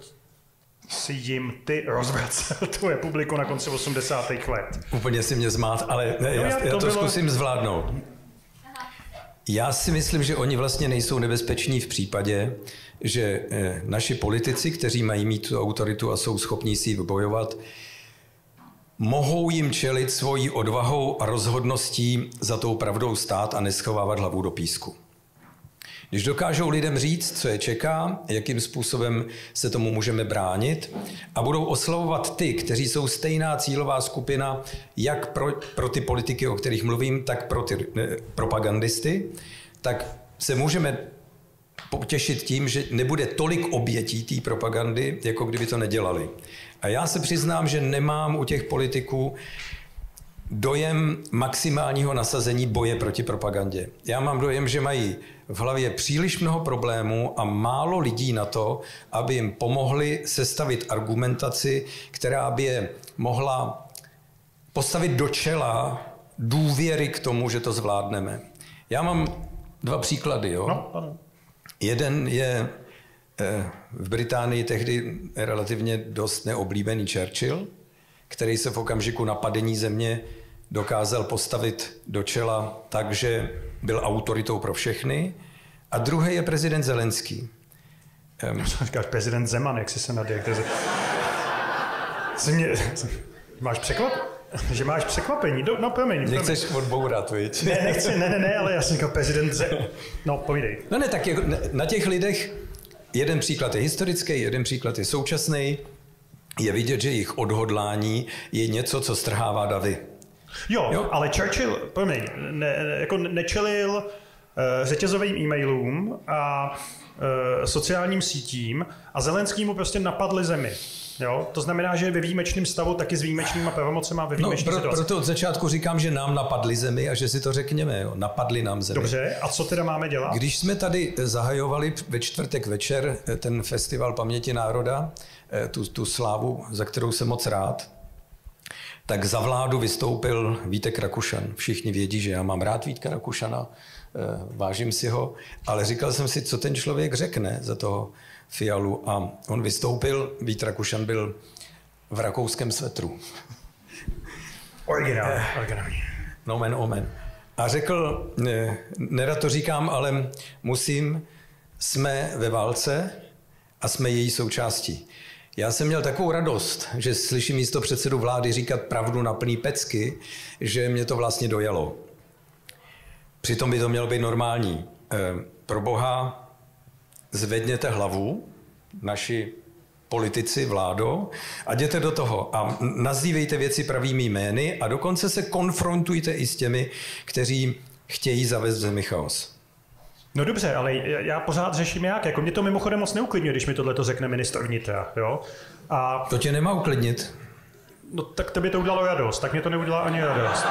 si jim ty rozvracel tu republiku na konci 80. let. Úplně si mě zmát, ale ne, já, já to, to bylo... zkusím zvládnout. Já si myslím, že oni vlastně nejsou nebezpeční v případě, že eh, naši politici, kteří mají mít tu autoritu a jsou schopní si ji vybojovat, mohou jim čelit svojí odvahou a rozhodností za tou pravdou stát a neschovávat hlavu do písku. Když dokážou lidem říct, co je čeká, jakým způsobem se tomu můžeme bránit a budou oslavovat ty, kteří jsou stejná cílová skupina, jak pro, pro ty politiky, o kterých mluvím, tak pro ty ne, propagandisty, tak se můžeme potěšit tím, že nebude tolik obětí té propagandy, jako kdyby to nedělali. A já se přiznám, že nemám u těch politiků dojem maximálního nasazení boje proti propagandě. Já mám dojem, že mají v hlavě příliš mnoho problémů a málo lidí na to, aby jim pomohli sestavit argumentaci, která by je mohla postavit do čela důvěry k tomu, že to zvládneme. Já mám dva příklady. Jo? No. Jeden je eh, v Británii tehdy relativně dost neoblíbený Churchill, který se v okamžiku napadení země dokázal postavit do čela tak, že byl autoritou pro všechny. A druhý je prezident Zelenský. Um, Říkáš prezident Zeman, jak jsi se nadě. Mě... Máš překlad? Že máš překvapení. Do, no, promiň. Nechceš odbourat, viď? Ne, nechci, ne, ne, ne, ale já jsem říkal prezident Zeman. No, povídej. No ne, tak jako, na těch lidech jeden příklad je historický, jeden příklad je současný. Je vidět, že jejich odhodlání je něco, co strhává davy. Jo, jo, ale Churchill, promiň, ne, jako nečelil uh, řetězovým e-mailům a uh, sociálním sítím a Zelenskýmu prostě napadly zemi. Jo? To znamená, že je ve výjimečném stavu taky s výjimečnýma pravomocema ve výjimečné no, pro. Proto od začátku říkám, že nám napadly zemi a že si to řekněme. Jo? Napadly nám zemi. Dobře, a co teda máme dělat? Když jsme tady zahajovali ve čtvrtek večer eh, ten festival paměti národa, tu, tu slávu, za kterou jsem moc rád, tak za vládu vystoupil Vítek Rakušan. Všichni vědí, že já mám rád Vítka Rakušana, eh, vážím si ho, ale říkal jsem si, co ten člověk řekne za toho Fialu a on vystoupil, Vít Rakušan byl v rakouském svetru. Originál, eh, originální. Nomen omen. A řekl, eh, nerad to říkám, ale musím, jsme ve válce a jsme její součástí. Já jsem měl takovou radost, že slyším místo předsedu vlády říkat pravdu na plný pecky, že mě to vlastně dojelo. Přitom by to mělo být normální. E, pro boha zvedněte hlavu, naši politici, vládo, a jděte do toho a nazývejte věci pravými jmény a dokonce se konfrontujte i s těmi, kteří chtějí zavést zemi chaos. No dobře, ale já pořád řeším jak. Jako mě to mimochodem moc neuklidňuje, když mi tohle to řekne ministr vnitra. Jo? A... To tě nemá uklidnit. No tak to by to udělalo radost, tak mě to neudělá ani radost.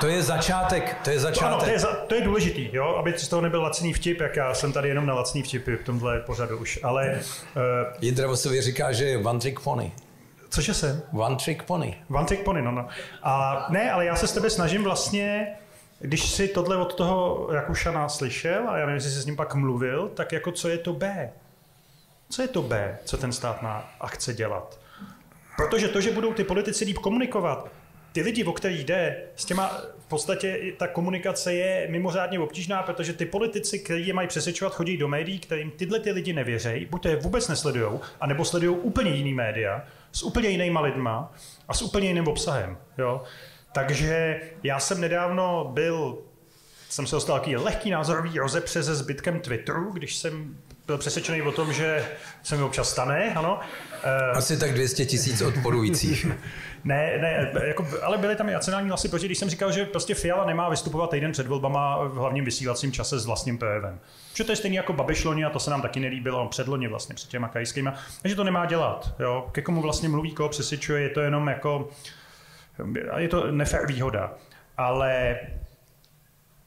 To je začátek, to je začátek. To, ano, to, je, za, to je důležitý, jo? aby z toho nebyl lacný vtip, jak já jsem tady jenom na lacný vtipy v tomhle pořadu už, ale... Uh, Jindra Vosově říká, že je one trick pony. Cože jsem? One trick pony. One trick pony, no, no. A ne, ale já se s tebe snažím vlastně když si tohle od toho Rakušana slyšel, a já nevím, jestli jsi s ním pak mluvil, tak jako co je to B? Co je to B, co ten stát má a chce dělat? Protože to, že budou ty politici líp komunikovat, ty lidi, o který jde, s těma v podstatě ta komunikace je mimořádně obtížná, protože ty politici, kteří je mají přesvědčovat, chodí do médií, kterým tyhle ty lidi nevěřejí, buď to je vůbec nesledují, anebo sledují úplně jiný média, s úplně jinýma lidma a s úplně jiným obsahem. Jo? Takže já jsem nedávno byl, jsem se dostal takový lehký názorový rozepře se zbytkem Twitteru, když jsem byl přesvědčený o tom, že se mi občas stane, ano. Eh, Asi tak 200 tisíc odporujících. ne, ne, jako, ale byly tam i racionální hlasy, protože když jsem říkal, že prostě Fiala nemá vystupovat týden před volbama v hlavním vysílacím čase s vlastním projevem. Že to je stejný jako Babišloni a to se nám taky nelíbilo, předloni vlastně před těma krajskýma, že to nemá dělat. Jo? Ke komu vlastně mluví, koho přesvědčuje, je to jenom jako je to nefér výhoda. Ale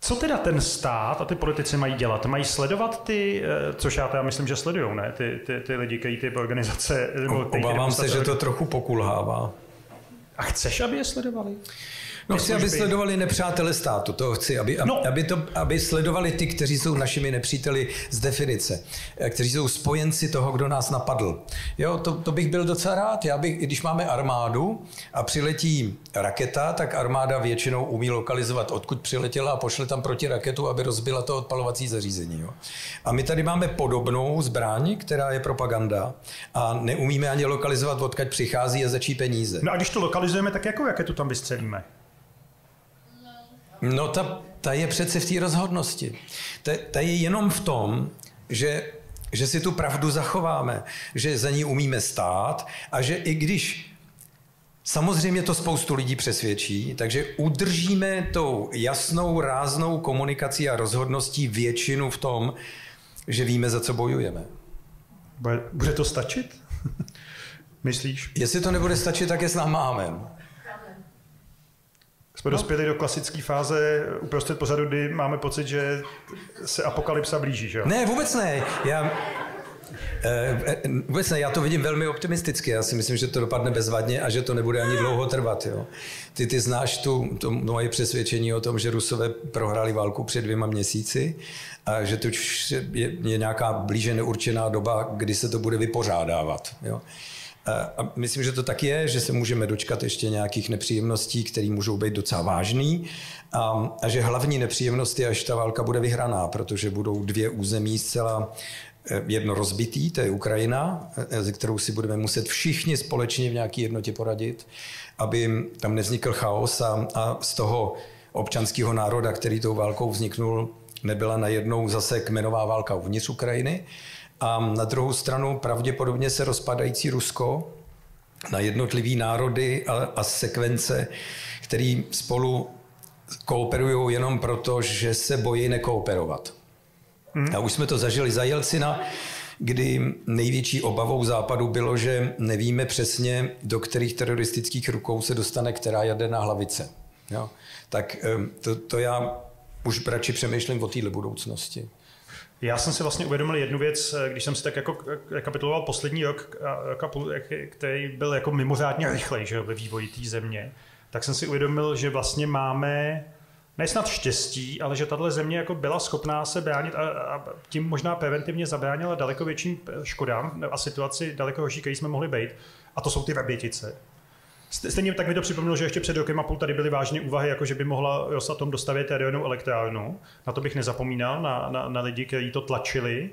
Co teda ten stát a ty politici mají dělat? Mají sledovat ty, eh, což já teda myslím, že sledují, ne? Ty, ty, ty lidi, kteří ty organizace... Obávám se, že to trochu pokulhává. A chceš, aby je sledovali? No chci, aby sledovali nepřátele státu, to chci, aby, no. aby, to, aby sledovali ty, kteří jsou našimi nepříteli z definice, eh, kteří jsou spojenci toho, kdo nás napadl. Jo, to, to bych byl docela rád. Já bych, když máme armádu a přiletí raketa, tak armáda většinou umí lokalizovat, odkud přiletěla a pošle tam proti raketu, aby rozbila to odpalovací zařízení. Jo. A my tady máme podobnou zbraň, která je propaganda a neumíme ani lokalizovat, odkud přichází a začí peníze. No a když to lokalizujeme, tak jakou raketu tam vystřelíme? No ta, ta je přece v té rozhodnosti. Ta, ta je jenom v tom, že, že si tu pravdu zachováme, že za ní umíme stát a že i když Samozřejmě to spoustu lidí přesvědčí, takže udržíme tou jasnou, ráznou komunikací a rozhodností většinu v tom, že víme, za co bojujeme. Bude to stačit? Myslíš? Jestli to nebude stačit, tak je s námi jsme no. dospěli do klasické fáze uprostřed pozadu, kdy máme pocit, že se apokalypsa blíží, že jo? Ne, vůbec ne. Já, e, vůbec ne, já to vidím velmi optimisticky. Já si myslím, že to dopadne bezvadně a že to nebude ani dlouho trvat. Jo. Ty, ty znáš tu, to moje přesvědčení o tom, že Rusové prohráli válku před dvěma měsíci a že to už je, je nějaká blíže neurčená doba, kdy se to bude vypořádávat. Jo. A myslím, že to tak je, že se můžeme dočkat ještě nějakých nepříjemností, které můžou být docela vážný. A, a že hlavní nepříjemnost je, až ta válka bude vyhraná, protože budou dvě území zcela eh, jedno rozbitý, to je Ukrajina, eh, ze kterou si budeme muset všichni společně v nějaké jednotě poradit, aby tam nevznikl chaos a, a z toho občanského národa, který tou válkou vzniknul, nebyla najednou zase kmenová válka uvnitř Ukrajiny, a na druhou stranu pravděpodobně se rozpadající Rusko na jednotlivý národy a, a sekvence, který spolu kooperují jenom proto, že se bojí nekooperovat. Hmm. A už jsme to zažili za Jelcina, kdy největší obavou západu bylo, že nevíme přesně, do kterých teroristických rukou se dostane která jaderná hlavice. Jo? Tak to, to já už radši přemýšlím o téhle budoucnosti. Já jsem si vlastně uvědomil jednu věc, když jsem si tak jako rekapituloval poslední rok, který byl jako mimořádně rychlej že, ve vývoji té země, tak jsem si uvědomil, že vlastně máme nesnad štěstí, ale že tahle země jako byla schopná se bránit a, a tím možná preventivně zabránila daleko větším škodám a situaci daleko horší, který jsme mohli být. A to jsou ty vrbětice. Stejně tak mi to připomnělo, že ještě před rokem a půl tady byly vážné úvahy, jako že by mohla Rosatom dostavět jadernou elektrárnu. Na to bych nezapomínal, na, na, na lidi, kteří to tlačili.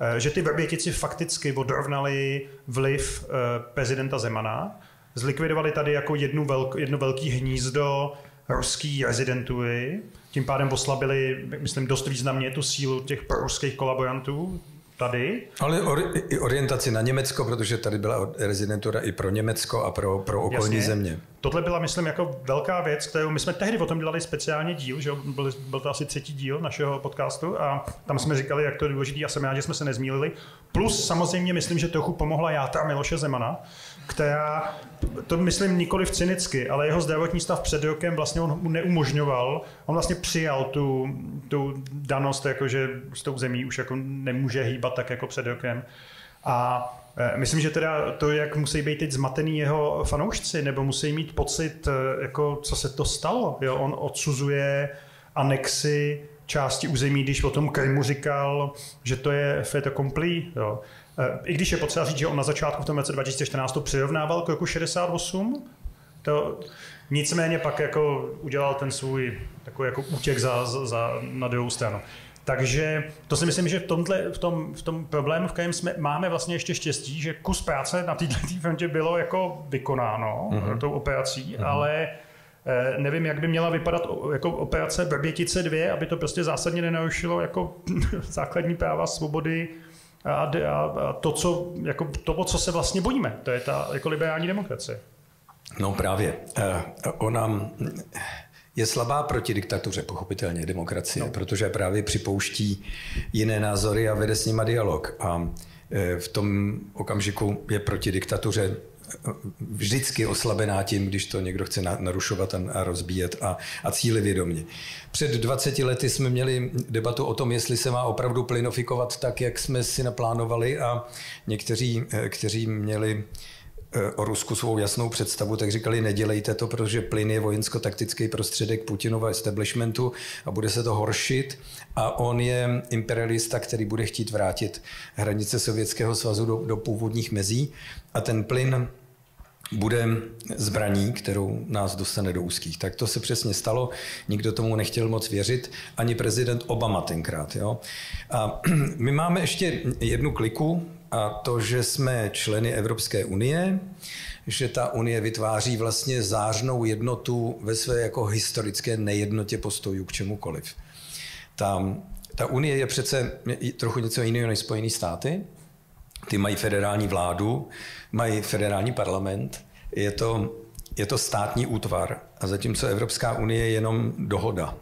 Eh, že ty Vrbětici fakticky odrovnali vliv eh, prezidenta Zemana. Zlikvidovali tady jako jednu velk, jedno velký hnízdo ruský rezidentury. Tím pádem oslabili, myslím, dost významně tu sílu těch ruských kolaborantů, tady. Ale or, i orientaci na Německo, protože tady byla rezidentura i pro Německo a pro, pro okolní Jasně. země. Tohle byla, myslím, jako velká věc, kterou my jsme tehdy o tom dělali speciálně díl, že byl, byl to asi třetí díl našeho podcastu a tam jsme říkali, jak to je důležité a jsem rád, že jsme se nezmílili. Plus samozřejmě myslím, že trochu pomohla játra Miloše Zemana, která, to myslím nikoli v cynicky, ale jeho zdravotní stav před rokem vlastně on mu neumožňoval, on vlastně přijal tu, tu danost, jakože s tou zemí už jako nemůže hýbat tak jako před rokem. A Myslím, že teda to, jak musí být teď zmatený jeho fanoušci, nebo musí mít pocit, e, jako co se to stalo. Jo? On odsuzuje anexy části území, když o tom Krymu říkal, že to je fait accompli. Jo? Eh, I když je potřeba říct, že on na začátku v tom roce 2014 to přirovnával k roku 68, to nicméně pak jako udělal ten svůj takový jako útěk za, za, za na druhou stranu. Takže to si myslím, že v, tomhle, v, tom, v tom problému, v kterém jsme, máme vlastně ještě štěstí, že kus práce na této frontě bylo jako vykonáno mm-hmm. tou operací, mm-hmm. ale eh, nevím, jak by měla vypadat jako operace Brbětice 2, aby to prostě zásadně nenarušilo jako základní práva, svobody a, a to, co, jako, to, o co se vlastně bojíme. To je ta jako liberální demokracie. No právě. Uh, ona je slabá proti diktatuře, pochopitelně, demokracie, no. protože právě připouští jiné názory a vede s nima dialog. A eh, v tom okamžiku je proti diktatuře vždycky oslabená tím, když to někdo chce narušovat a rozbíjet a, a cíli vědomě. Před 20 lety jsme měli debatu o tom, jestli se má opravdu plynofikovat tak, jak jsme si naplánovali a někteří, eh, kteří měli o Rusku svou jasnou představu, tak říkali, nedělejte to, protože plyn je vojensko-taktický prostředek Putinova establishmentu a bude se to horšit. A on je imperialista, který bude chtít vrátit hranice Sovětského svazu do, do původních mezí. A ten plyn bude zbraní, kterou nás dostane do úzkých. Tak to se přesně stalo, nikdo tomu nechtěl moc věřit, ani prezident Obama tenkrát. Jo? A my máme ještě jednu kliku, a to, že jsme členy Evropské unie, že ta unie vytváří vlastně zářnou jednotu ve své jako historické nejednotě postojů k čemukoliv. Ta, ta unie je přece trochu něco jiného než Spojené státy. Ty mají federální vládu, mají federální parlament, je to, je to státní útvar. A zatímco Evropská unie je jenom dohoda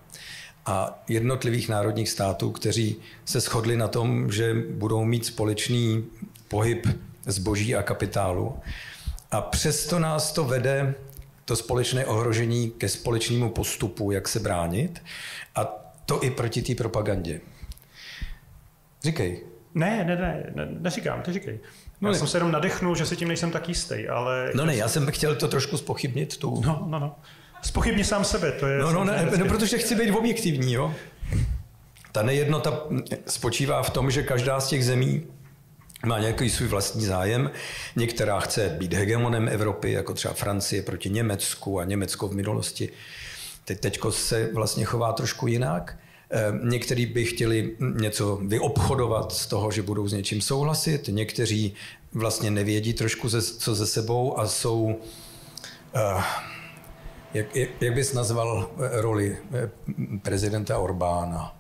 a jednotlivých národních států, kteří se shodli na tom, že budou mít společný pohyb zboží a kapitálu. A přesto nás to vede, to společné ohrožení, ke společnému postupu, jak se bránit. A to i proti té propagandě. Říkej. Ne, ne, ne, ne neříkám, ty říkej. No, já ne. jsem se jenom nadechnul, že si tím nejsem tak jistý, ale... No ne, já jsem chtěl to trošku spochybnit tu... No, no, no. Spochybni sám sebe, to je... No, no, ne, no, protože chci být objektivní, jo. Ta nejednota spočívá v tom, že každá z těch zemí má nějaký svůj vlastní zájem. Některá chce být hegemonem Evropy, jako třeba Francie proti Německu a Německo v minulosti. Teď teďko se vlastně chová trošku jinak. Ehm, někteří by chtěli něco vyobchodovat z toho, že budou s něčím souhlasit. Někteří vlastně nevědí trošku, ze, co ze sebou a jsou... Uh, jak, jak bys nazval eh, roli eh, prezidenta Orbána?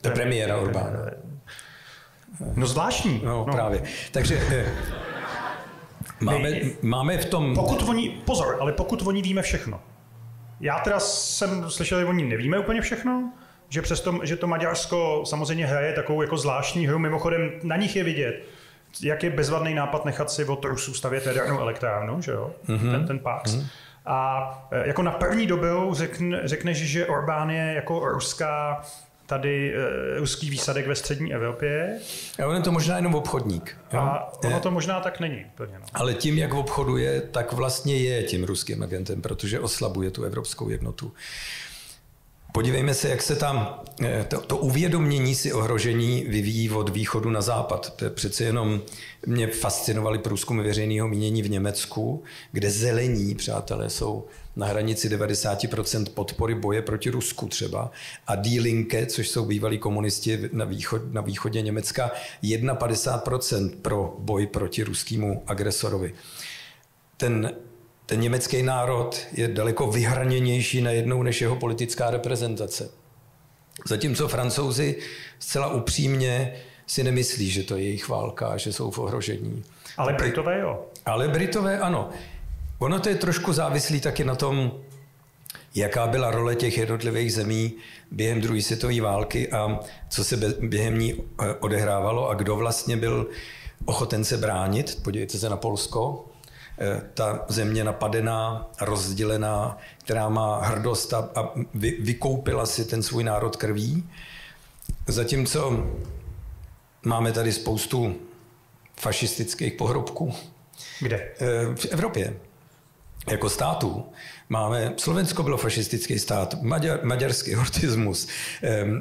Premiéra Orbána. No zvláštní. No, no. právě. Takže eh, máme, máme v tom... Pokud oni, pozor, ale pokud oni víme všechno. Já teda jsem slyšel, že oni nevíme úplně všechno, že přesto, že to Maďarsko samozřejmě hraje takovou jako zvláštní hru, mimochodem na nich je vidět, jak je bezvadný nápad nechat si od Rusů stavět jadernou elektrárnu, že jo, mm-hmm. ten, ten Pax. Mm-hmm. A e, jako na první dobu řekne, řekneš, že Orbán je jako ruská tady uh, ruský výsadek ve střední Evropě. A on je to možná jenom obchodník. Jo? A ono to možná tak není. Plně, no. Ale tím, jak obchoduje, tak vlastně je tím ruským agentem, protože oslabuje tu evropskou jednotu. Podívejme se, jak se tam eh, to, to uvědomění si ohrožení vyvíjí od východu na západ. Přece jenom mě fascinovaly průzkumy veřejného mínění v Německu, kde zelení, přátelé, jsou na hranici 90% podpory boje proti Rusku třeba a Die Linke, což jsou bývalí komunisti na, východ, na východě Německa, 51% pro boj proti ruskému agresorovi. Ten ten německý národ je daleko vyhraněnější najednou než jeho politická reprezentace. Zatímco francouzi zcela upřímně si nemyslí, že to je jejich válka, že jsou v ohrožení. Ale Britové jo. Ale Britové ano. Ono to je trošku závislý taky na tom, jaká byla role těch jednotlivých zemí během druhé světové války a co se během ní eh, odehrávalo a kdo vlastně byl ochoten se bránit. Podívejte se na Polsko, ta země napadená, rozdělená, která má hrdost a, a vy, vykoupila si ten svůj národ krví. Zatímco máme tady spoustu fašistických pohrobků. Kde? Eh, v Evropě. Jako státu. Máme, Slovensko bylo fašistický stát, maďar, maďarský hortismus,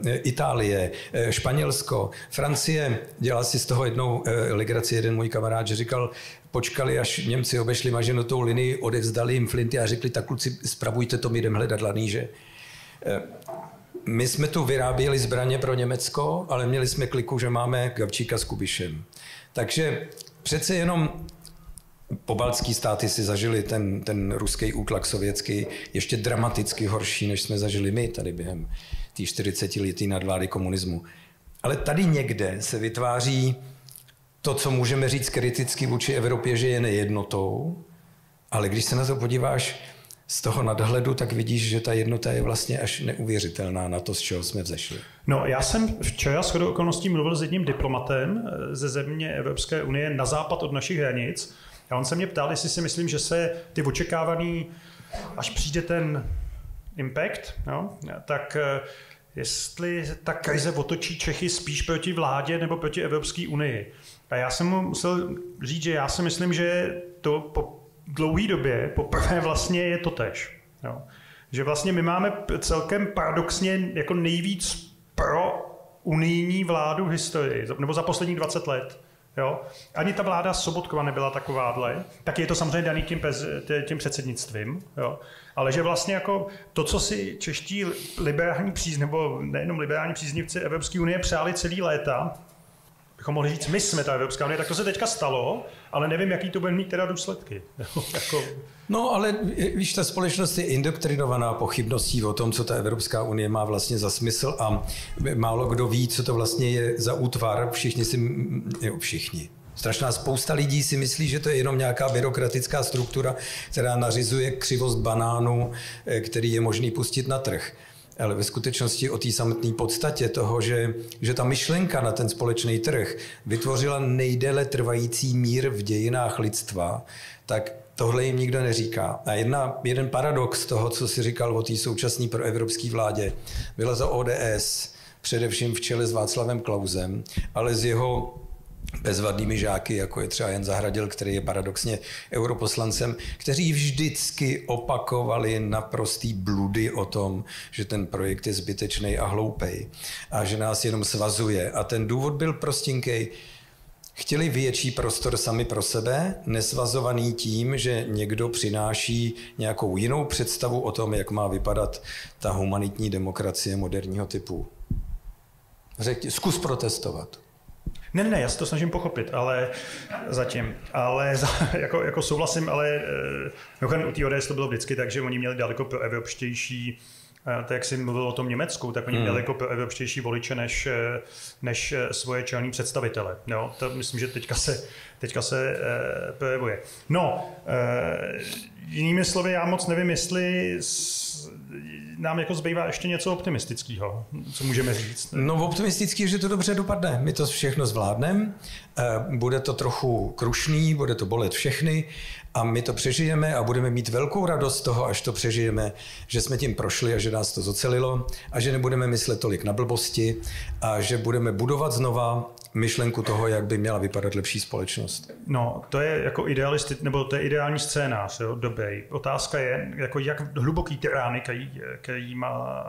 Itálie, eh, Španělsko, Francie, dělal si z toho jednou legraci jeden můj kamarád, že říkal, počkali, až Němci obešli maženotou linii, odevzdali jim flinty a řekli, tak kluci, spravujte to, my jdem hledat laníže. Eh, my jsme tu vyráběli zbraně pro Německo, ale měli jsme kliku, že máme Gabčíka s Kubišem. Takže přece jenom pobaltský státy si zažili ten, ten ruský útlak sovětský ještě dramaticky horší, než jsme zažili my tady během té 40 letý nadvlády komunismu. Ale tady někde se vytváří to, co můžeme říct kriticky vůči Evropě, že je nejednotou, ale když se na to podíváš z toho nadhledu, tak vidíš, že ta jednota je vlastně až neuvěřitelná na to, z čeho jsme vzešli. No, já jsem včera s okolností mluvil s jedním diplomatem eh, ze země Evropské unie na západ od našich hranic A on se mě ptal, jestli si myslím, že se ty očekávaný, až přijde ten impact, no, tak eh, jestli ta krize otočí Čechy spíš proti vládě nebo proti Evropské unii. A já jsem mu musel říct, že já si myslím, že to po dlouhé době poprvé vlastně je to tež. Jo. Že vlastně my máme celkem paradoxně jako nejvíc pro unijní vládu v historii, nebo za posledních 20 let. Jo? Ani ta vláda Sobotkova nebyla takováhle, tak je to samozřejmě daný tím, tím předsednictvím, jo? ale že vlastně jako to, co si čeští liberální příznivci, nebo nejenom liberální příznivci Evropské unie přáli celý léta, bychom mohli říct, my jsme ta Evropská unie, tak to se teďka stalo, ale nevím, jaký to bude mít teda důsledky. jako... No, ale víš, ta společnost je indoktrinovaná pochybností o tom, co ta Evropská unie má vlastně za smysl a málo kdo ví, co to vlastně je za útvar. Všichni si, jo, všichni, Strašná spousta lidí si myslí, že to je jenom nějaká byrokratická struktura, která nařizuje křivost banánu, eh, který je možný pustit na trh ale ve skutečnosti o té samotné podstatě toho, že, že ta myšlenka na ten společný trh vytvořila nejdéle trvající mír v dějinách lidstva, tak tohle jim nikdo neříká. A jedna, jeden paradox toho, co si říkal o té současné proevropské vládě, byla za ODS, především v čele s Václavem Klausem, ale z jeho bezvadnými žáky, jako je třeba Jan Zahradil, který je paradoxně europoslancem, kteří vždycky opakovali naprostý bludy o tom, že ten projekt je zbytečný a hloupej a že nás jenom svazuje. A ten důvod byl prostinkej, Chtěli větší prostor sami pro sebe, nesvazovaný tím, že někdo přináší nějakou jinou představu o tom, jak má vypadat ta humanitní demokracie moderního typu. Řekni, zkus protestovat. Ne, ne, já se to snažím pochopit, ale zatím. Ale za, jako, jako souhlasím, ale uh, u té ODS to bylo vždycky tak, že oni měli daleko pro evropštější tak jak jsi mluvil o tom Německu, tak oni hmm. měli jako evropštější voliče než, eh, než svoje čelní představitele. No, to myslím, že teďka se, teďka se uh, projevuje. No, uh, jinými slovy, já moc nevím, jestli s, nám jako zbývá ještě něco optimistického, co můžeme říct. No optimistický, že to dobře dopadne. My to všechno zvládneme. Bude to trochu krušný, bude to bolet všechny, a my to přežijeme a budeme mít velkou radost z toho, až to přežijeme, že jsme tím prošli a že nás to zocelilo a že nebudeme myslet tolik na blbosti a že budeme budovat znova myšlenku toho, jak by měla vypadat lepší společnost. No, to je jako idealistit, nebo to je ideální scénář, jo, dobrý. Otázka je, jako jak hluboký ty rány, který, má,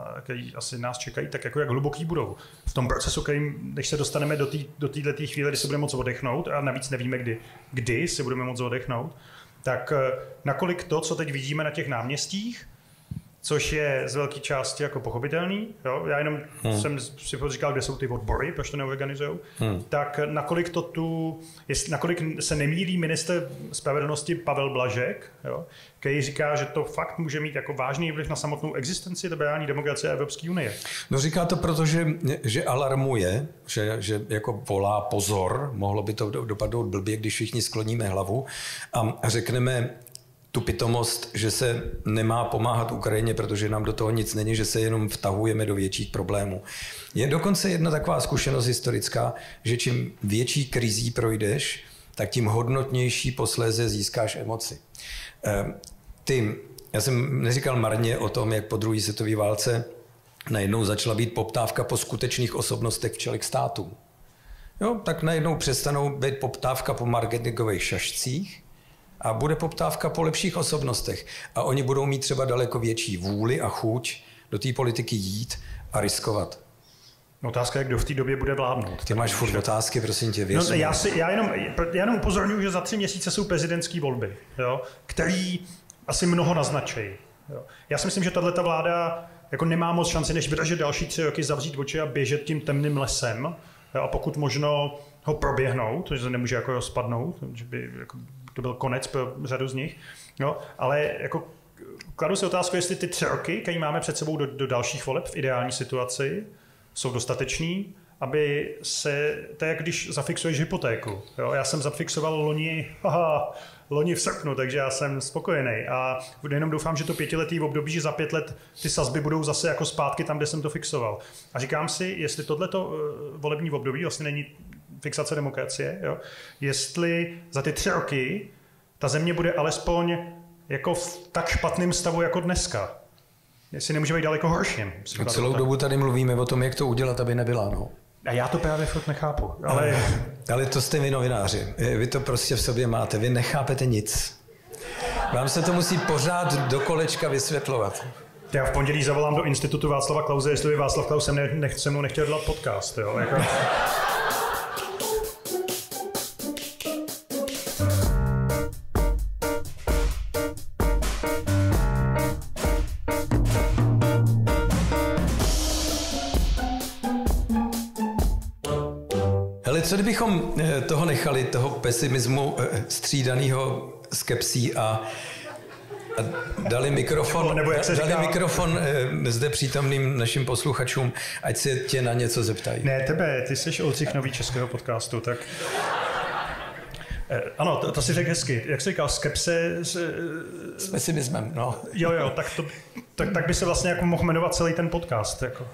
asi nás čekají, tak jako jak hluboký budou. V tom procesu, kterým, když se dostaneme do této do chvíle, kdy se budeme moct odechnout, a navíc nevíme, kdy, kdy se budeme moct odechnout, tak eh, nakolik to, co teď vidíme na těch náměstích, což je z velké části jako pochopitelný. Jo? Já jenom hmm. jsem si říkal, kde jsou ty odbory, proč to neorganizují. Hmm. Tak nakolik to tu, jest, nakolik se nemílí minister spravedlnosti Pavel Blažek, jo? který říká, že to fakt může mít jako vážný vliv na samotnou existenci liberální demokracie Evropské unie. No říká to proto, že, že alarmuje, že, že jako volá pozor, mohlo by to dopadnout blbě, když všichni skloníme hlavu a řekneme, tu pitomost, že se nemá pomáhat Ukrajině, protože nám do toho nic není, že se jenom vtahujeme do větších problémů. Je dokonce jedna taková zkušenost historická, že čím větší krizí projdeš, tak tím hodnotnější posléze získáš emoci. Ehm, ty, já jsem neříkal marně o tom, jak po druhé světové válce najednou začala být poptávka po skutečných osobnostech v čelech států. Jo, tak najednou přestanou být poptávka po marketingových šašcích a bude poptávka po lepších osobnostech. A oni budou mít třeba daleko větší vůli a chuť do té politiky jít a riskovat. Otázka je, kdo v té době bude vládnout. Ty máš furt otázky, prosím tě, věř. No, já, si, já, jenom, já jenom upozorňuji, že za tři měsíce jsou prezidentské volby, jo, který asi mnoho naznačí. Jo. Já si myslím, že tahle vláda jako nemá moc šanci, než vydržet další tři roky, zavřít oči a běžet tím temným lesem jo, a pokud možno ho proběhnout, že se nemůže jako spadnout, že by jako to byl konec pro řadu z nich. No, ale jako kladu si otázku, jestli ty tři roky, které máme před sebou do, do dalších voleb v ideální situaci, jsou dostatečný, aby se, to je jak když zafixuješ hypotéku. Jo? Já jsem zafixoval loni, aha, loni v srpnu, takže já jsem spokojený. A jenom doufám, že to pětiletý období, že za pět let ty sazby budou zase jako zpátky tam, kde jsem to fixoval. A říkám si, jestli tohleto uh, volební období vlastně není fixace demokracie, jo? jestli za ty tři roky ta země bude alespoň jako v tak špatném stavu jako dneska. Jestli nemůže být daleko horším. No celou dobu tady mluvíme o tom, jak to udělat, aby nebyla. No. A já to právě furt nechápu. Ale... ale to jste vy novináři. Vy to prostě v sobě máte. Vy nechápete nic. Vám se to musí pořád do kolečka vysvětlovat. Já v pondělí zavolám do institutu Václava Klauze, jestli by Václav Klaus se mnou se mnou nechtěl dělat podcast. Jo? Jako... co kdybychom eh, toho nechali, toho pesimismu eh, střídaného skepsí a a dali mikrofon, nebo, nebo jak se dali říká... mikrofon eh, zde přítomným našim posluchačům, ať se tě na něco zeptají. Ne, tebe, ty jsi Oldřich nový českého podcastu, tak... Eh, ano, to, to si řekl hezky. Jak jsi říkal, skepse... S, s pesimismem, no. Jo, jo, tak, to, tak, tak by se vlastně jako mohl jmenovat celý ten podcast. Jako.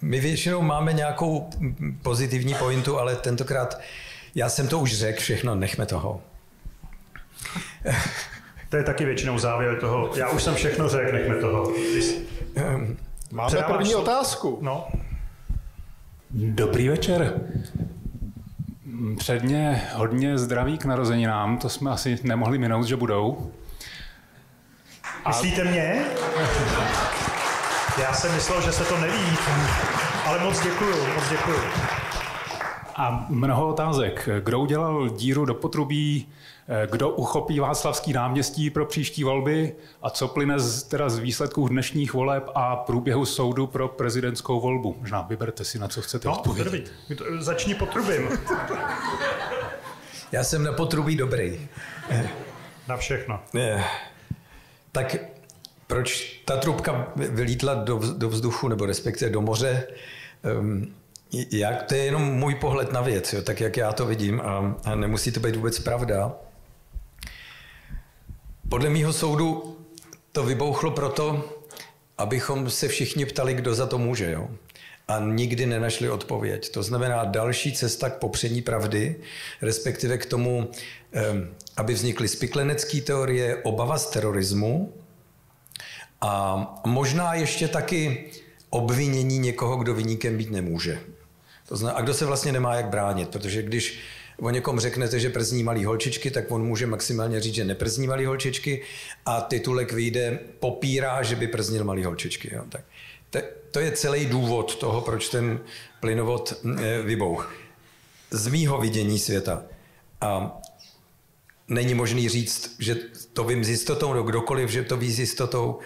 My většinou máme nějakou pozitivní pointu, ale tentokrát já jsem to už řekl, všechno, nechme toho. To je taky většinou závěr toho. Já už jsem všechno řekl, nechme toho. Máme Předáváš první otázku. No. Dobrý večer. Předně hodně zdraví k narozeninám, to jsme asi nemohli minout, že budou. A... Myslíte mě? Já jsem myslel, že se to neví, ale moc děkuju, moc děkuju. A mnoho otázek. Kdo udělal díru do potrubí, kdo uchopí Václavský náměstí pro příští volby a co plyne z, teda z výsledků dnešních voleb a průběhu soudu pro prezidentskou volbu. Možná vyberte si, na co chcete no, odpovědět. Začni potrubím. Já jsem na potrubí dobrý. Na všechno. Tak proč ta trubka vylítla do, do vzduchu, nebo respektive do moře? Um, jak, to je jenom můj pohled na věc, jo, tak jak já to vidím a, a nemusí to být vůbec pravda. Podle mýho soudu to vybouchlo proto, abychom se všichni ptali, kdo za to může. Jo? A nikdy nenašli odpověď. To znamená další cesta k popření pravdy, respektive k tomu, aby vznikly spiklenecké teorie, obava z terorismu a možná ještě taky obvinění někoho, kdo vyníkem být nemůže. To znamená, a kdo se vlastně nemá jak bránit, protože když o někom řeknete, že przní malý holčičky, tak on může maximálně říct, že neprzní malý holčičky a titulek vyjde popírá, že by prznil malý holčičky. Jo. Tak to je celý důvod toho, proč ten plynovod eh, vybouch. Z mýho vidění světa. A není možný říct, že to vím s jistotou, nebo kdokoliv, že to ví s jistotou.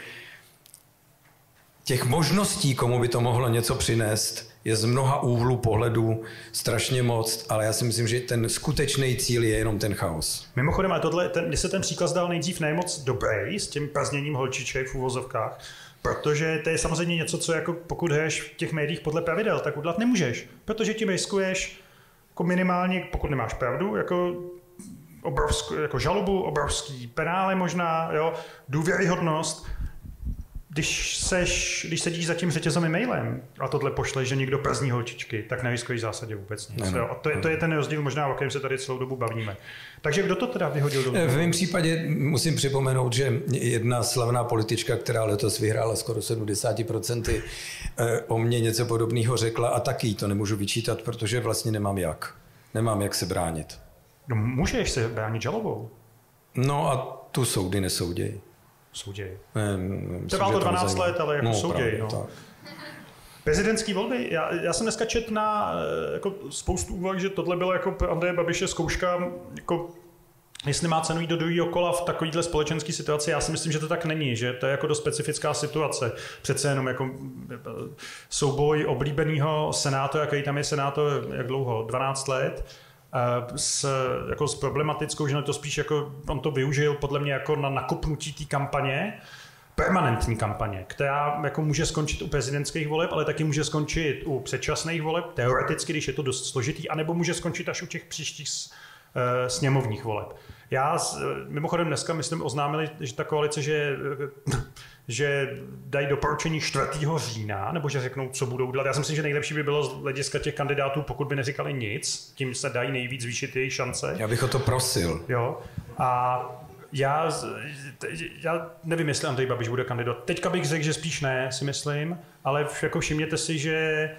Těch možností, komu by to mohlo něco přinést, je z mnoha úhlů pohledu strašně moc, ale já si myslím, že ten skutečný cíl je jenom ten chaos. Mimochodem, a tohle, ten, mně se ten příklad zdal nejdřív nemoc dobrý s tím prazněním holčiček v uvozovkách, protože to je samozřejmě něco, co jako pokud hraješ v těch médiích podle pravidel, tak udělat nemůžeš, protože tím riskuješ jako minimálně, pokud nemáš pravdu, jako obrovskou, jako žalobu, obrovský penále možná, jo, důvěryhodnost, když, seš, když sedíš za tím řetězem mailem a tohle pošle, že někdo prazní holčičky, tak neriskuješ v zásadě vůbec nic. Jo? A to, je, to je ten rozdíl možná, o kterém se tady celou dobu bavíme. Takže kdo to teda vyhodil do V mém případě musím připomenout, že jedna slavná politička, která letos vyhrála skoro 70%, eh, o mě něco podobného řekla a taky to nemůžu vyčítat, protože vlastně nemám jak. Nemám jak se bránit. No, můžeš se bránit žalobou. No a tu soudy nesoudějí souděj. Trvalo to 12 let, ale jako no, souděj. Právě, no. Prezidentský volby, já, já jsem dneska čet na eh, jako spoustu úvah, že tohle bylo jako pro Andreje Babiše zkouška, jako jestli má cenu jít do druhého kola v takovýhle společenské situaci, já si myslím, že to tak není, že to je jako do specifická situace. Přece jenom jako eh, souboj oblíbeného senátora, jaký tam je senátor, jak dlouho? 12 let s, jako s problematickou, že to spíš jako, on to využil podle mě jako na nakopnutí té kampaně, permanentní kampaně, která jako může skončit u prezidentských voleb, ale taky může skončit u předčasných voleb, teoreticky, když je to dost složitý, anebo může skončit až u těch příštích uh, sněmovních voleb. Já mimochodem dneska, myslím, oznámili, že ta koalice, že že dají doporučení 4. října, nebo že řeknou, co budou dělat. Já si myslím, že nejlepší by bylo z hlediska těch kandidátů, pokud by neříkali nic, tím se dají nejvíc zvýšit jejich šance. Já bych o to prosil. Jo. A já, já nevím, jestli Andrej Babiš bude kandidovat. Teďka bych řekl, že spíš ne, si myslím, ale jako všimněte si, že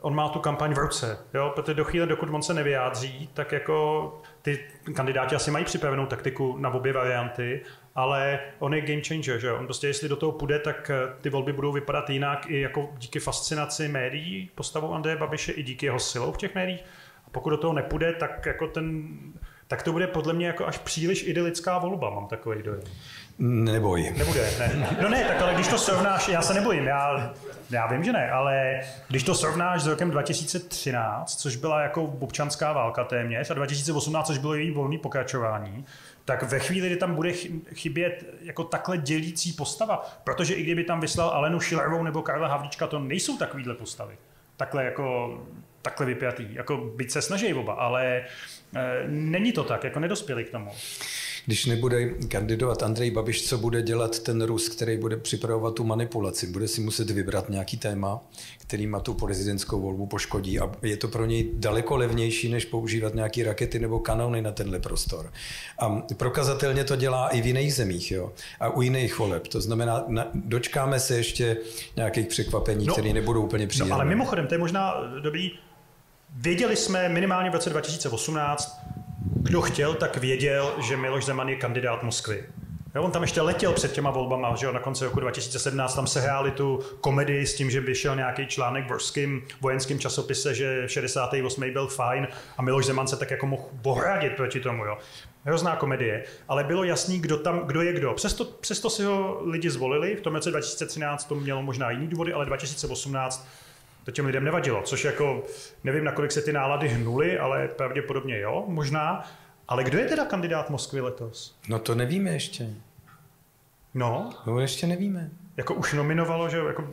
on má tu kampaň v ruce, jo? protože do chvíle, dokud on se nevyjádří, tak jako ty kandidáti asi mají připravenou taktiku na obě varianty, ale on je game changer, že? On prostě, jestli do toho půjde, tak eh, ty volby budou vypadat jinak i jako díky fascinaci médií postavou Andreje Babiše, i díky jeho silou v těch médiích. A pokud do toho nepůjde, tak jako ten tak to bude podle mě jako až příliš idylická volba, mám takový dojem. Neboj. Nebude, ne. No ne, tak ale když to srovnáš, já se nebojím, já, já vím, že ne, ale když to srovnáš s rokem 2013, což byla jako občanská válka téměř, a 2018, což bylo její volný pokračování, tak ve chvíli, kdy tam bude chybět jako takhle dělící postava, protože i kdyby tam vyslal Alenu Schillerovou nebo Karla Havlíčka, to nejsou takovýhle postavy. Takhle jako takhle vypjatý. Jako byť se snaží oba, ale e, není to tak, jako nedospěli k tomu. Když nebude kandidovat Andrej Babiš, co bude dělat ten Rus, který bude připravovat tu manipulaci? Bude si muset vybrat nějaký téma, který má tu prezidentskou volbu poškodí a je to pro něj daleko levnější, než používat nějaké rakety nebo kanony na tenhle prostor. A prokazatelně to dělá i v jiných zemích jo? a u jiných voleb. To znamená, na, dočkáme se ještě nějakých překvapení, no, které nebudou úplně příjemné. No, ale mimochodem, to je možná dobrý Věděli jsme minimálně v roce 2018, kdo chtěl, tak věděl, že Miloš Zeman je kandidát Moskvy. Jo, on tam ještě letěl před těma volbama, že jo, na konci roku 2017 tam se hráli tu komedii s tím, že by šel nějaký článek v ruském vojenském časopise, že 68. byl fajn a Miloš Zeman se tak jako mohl bohradit proti tomu. Jo. Hrozná komedie, ale bylo jasný, kdo tam, kdo je kdo. Přesto, přesto si ho lidi zvolili, v tom roce 2013 to mělo možná jiný důvody, ale 2018 to těm lidem nevadilo, což jako, nevím, nakolik se ty nálady hnuly, ale pravděpodobně jo, možná. Ale kdo je teda kandidát Moskvy letos? No to nevíme ještě. No? No ještě nevíme. Jako už nominovalo, že jako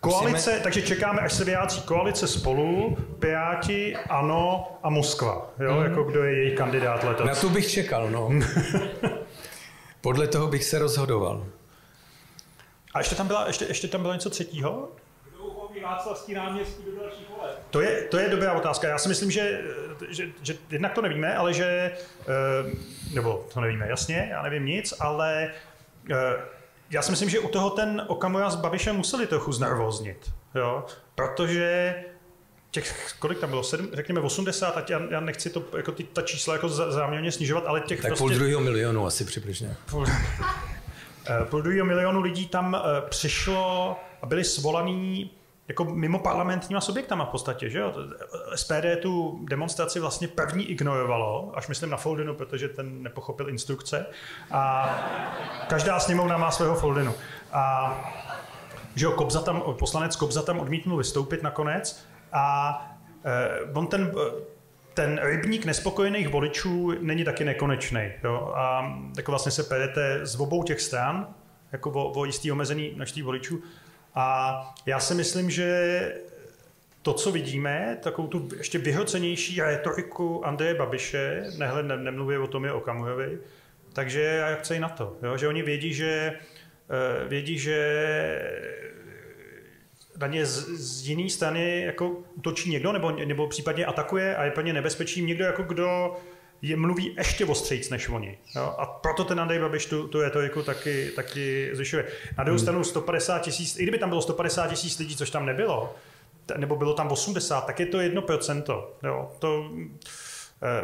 koalice, Musíme... takže čekáme, až se vyjádří koalice spolu, Piráti, ANO a Moskva, jo, mm. jako kdo je její kandidát letos. Na to bych čekal, no. Podle toho bych se rozhodoval. A ještě tam, byla, ještě, ještě tam bylo něco třetího? Václavský náměstí do dalších voleb? To je, to je dobrá otázka. Já si myslím, že, že, že jednak to nevíme, ale že, eh, nebo to nevíme jasně, já nevím nic, ale eh, já si myslím, že u toho ten Okamura s Babišem museli trochu znervoznit, jo? protože těch, kolik tam bylo, sedm, řekněme 80, ať já, já nechci to, jako ty, ta čísla jako záměrně snižovat, ale těch tak prostě... půl druhého milionu asi přibližně. Půl, eh, půl druhého milionu lidí tam přišlo a byli svolaný jako mimo parlamentníma subjektama v podstatě, že jo? SPD tu demonstraci vlastně první ignorovalo, až myslím na Foldinu, protože ten nepochopil instrukce. A každá sněmovna má svého Foldinu. A že jo, Kobza tam, poslanec Kobza tam odmítnul vystoupit nakonec a eh, on ten, ten rybník nespokojených voličů není taky nekonečný. Jo? A jako vlastně se perete z obou těch stran, jako o, o jistý omezený množství voličů. A já si myslím, že to, co vidíme, takovou tu ještě vyhocenější retoriku Andreje Babiše, nehle, ne, nemluvě o tom je o Kamujovi, takže já chci na to, jo? že oni vědí, že eh, vědí, že na ně z, z jiné strany jako útočí někdo, nebo, nebo případně atakuje a je plně nebezpečí někdo, jako kdo je, mluví ještě ostřejc než oni. Jo? A proto ten Andrej Babiš tu, tu retoriku taky, taky zvyšuje. Na druhou hmm. stranu 150 tisíc, i kdyby tam bylo 150 tisíc lidí, což tam nebylo, nebo bylo tam 80, tak je to 1%. Jo? To,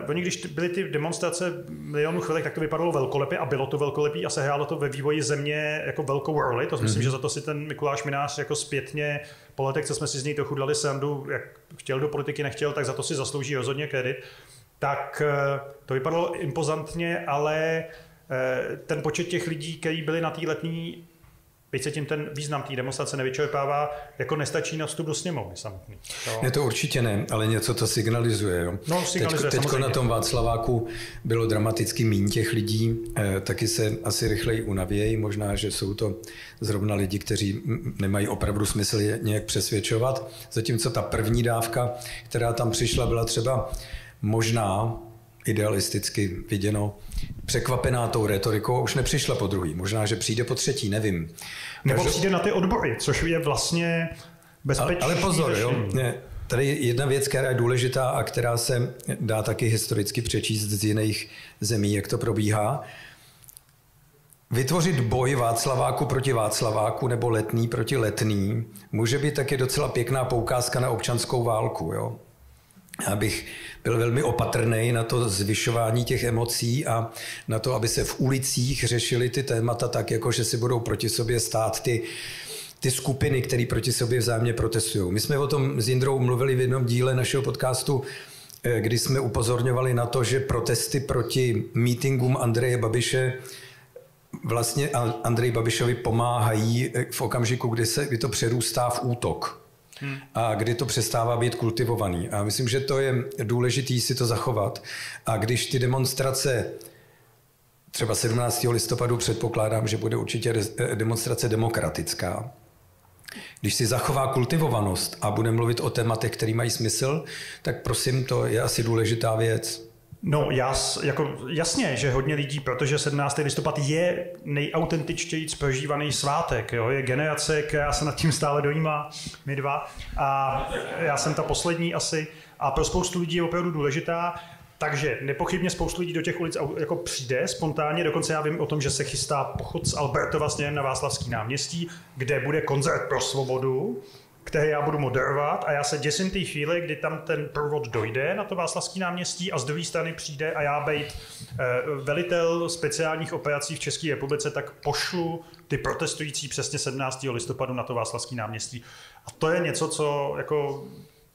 Uh, oni, když byly ty demonstrace milionů chvilek, tak to vypadalo velkolepě a bylo to velkolepý a sehrálo to ve vývoji země jako velkou roli. To mm. myslím, mhm. že za to si ten Mikuláš Minář jako zpětně po letech, co jsme si z něj trochu dali sandu, jak chtěl do politiky, nechtěl, tak za to si zaslouží rozhodně kredit tak eh, to vypadalo impozantně, ale eh, ten počet těch lidí, kteří byli na té letní byť se tím ten význam té demonstrace nevyčerpává, jako nestačí na vstup do sněmovny samotný. Ne, to určitě ne, ale něco to signalizuje. Jo. No, signalizuje Teď, teďko na tom Václaváku bylo dramaticky mín těch lidí, eh, taky se asi rychleji unavějí, možná, že jsou to zrovna lidi, kteří nemají opravdu smysl je nějak přesvědčovat, zatímco ta první dávka, která tam přišla, byla třeba možná idealisticky viděno, překvapená tou retorikou, už nepřišla po druhý. Možná, že přijde po třetí, nevím. Nebo přijde na ty odbory, což je vlastně bezpečné. Ale, ale pozor, jo, ne, tady jedna věc, která je důležitá a která se dá taky historicky přečíst z jiných zemí, jak to probíhá. Vytvořit boj Václaváku proti Václaváku nebo letný proti letný může být taky docela pěkná poukázka na občanskou válku. Jo? Abych byl velmi opatrný na to zvyšování těch emocí a na to, aby se v ulicích řešily ty témata tak, jako že si budou proti sobě stát ty ty skupiny, které proti sobě vzájemně protestují. My jsme o tom s Jindrou mluvili v jednom díle našeho podcastu, eh, kdy jsme upozorňovali na to, že protesty proti mítingům Andreje Babiše vlastně Andrej Babišovi pomáhají eh, v okamžiku, kdy, se, kdy to přerůstá v útok hmm. a kdy to přestává být kultivovaný. A myslím, že to je důležité si to zachovat. A když ty demonstrace třeba 17. listopadu předpokládám, že bude určitě eh, demonstrace demokratická, když si zachová kultivovanost a bude mluvit o tématech, které mají smysl, tak prosím, to je asi důležitá věc. No, jas, jako, jasně, že hodně lidí, protože 17. listopad je nejautentičtěji prožívaný svátek. Jo? Je generace, která se nad tím stále dojímá, my dva. A já jsem ta poslední asi. A pro spoustu lidí je opravdu důležitá. Takže nepochybně spoustu lidí do těch ulic jako přijde spontánně, dokonce já vím o tom, že se chystá pochod z Albertova směrem na Václavský náměstí, kde bude koncert pro svobodu, který já budu moderovat a já se děsím té chvíli, kdy tam ten průvod dojde na to Václavský náměstí a z druhé strany přijde a já být eh, velitel speciálních operací v České republice, tak pošlu ty protestující přesně 17. listopadu na to Václavský náměstí. A to je něco, co jako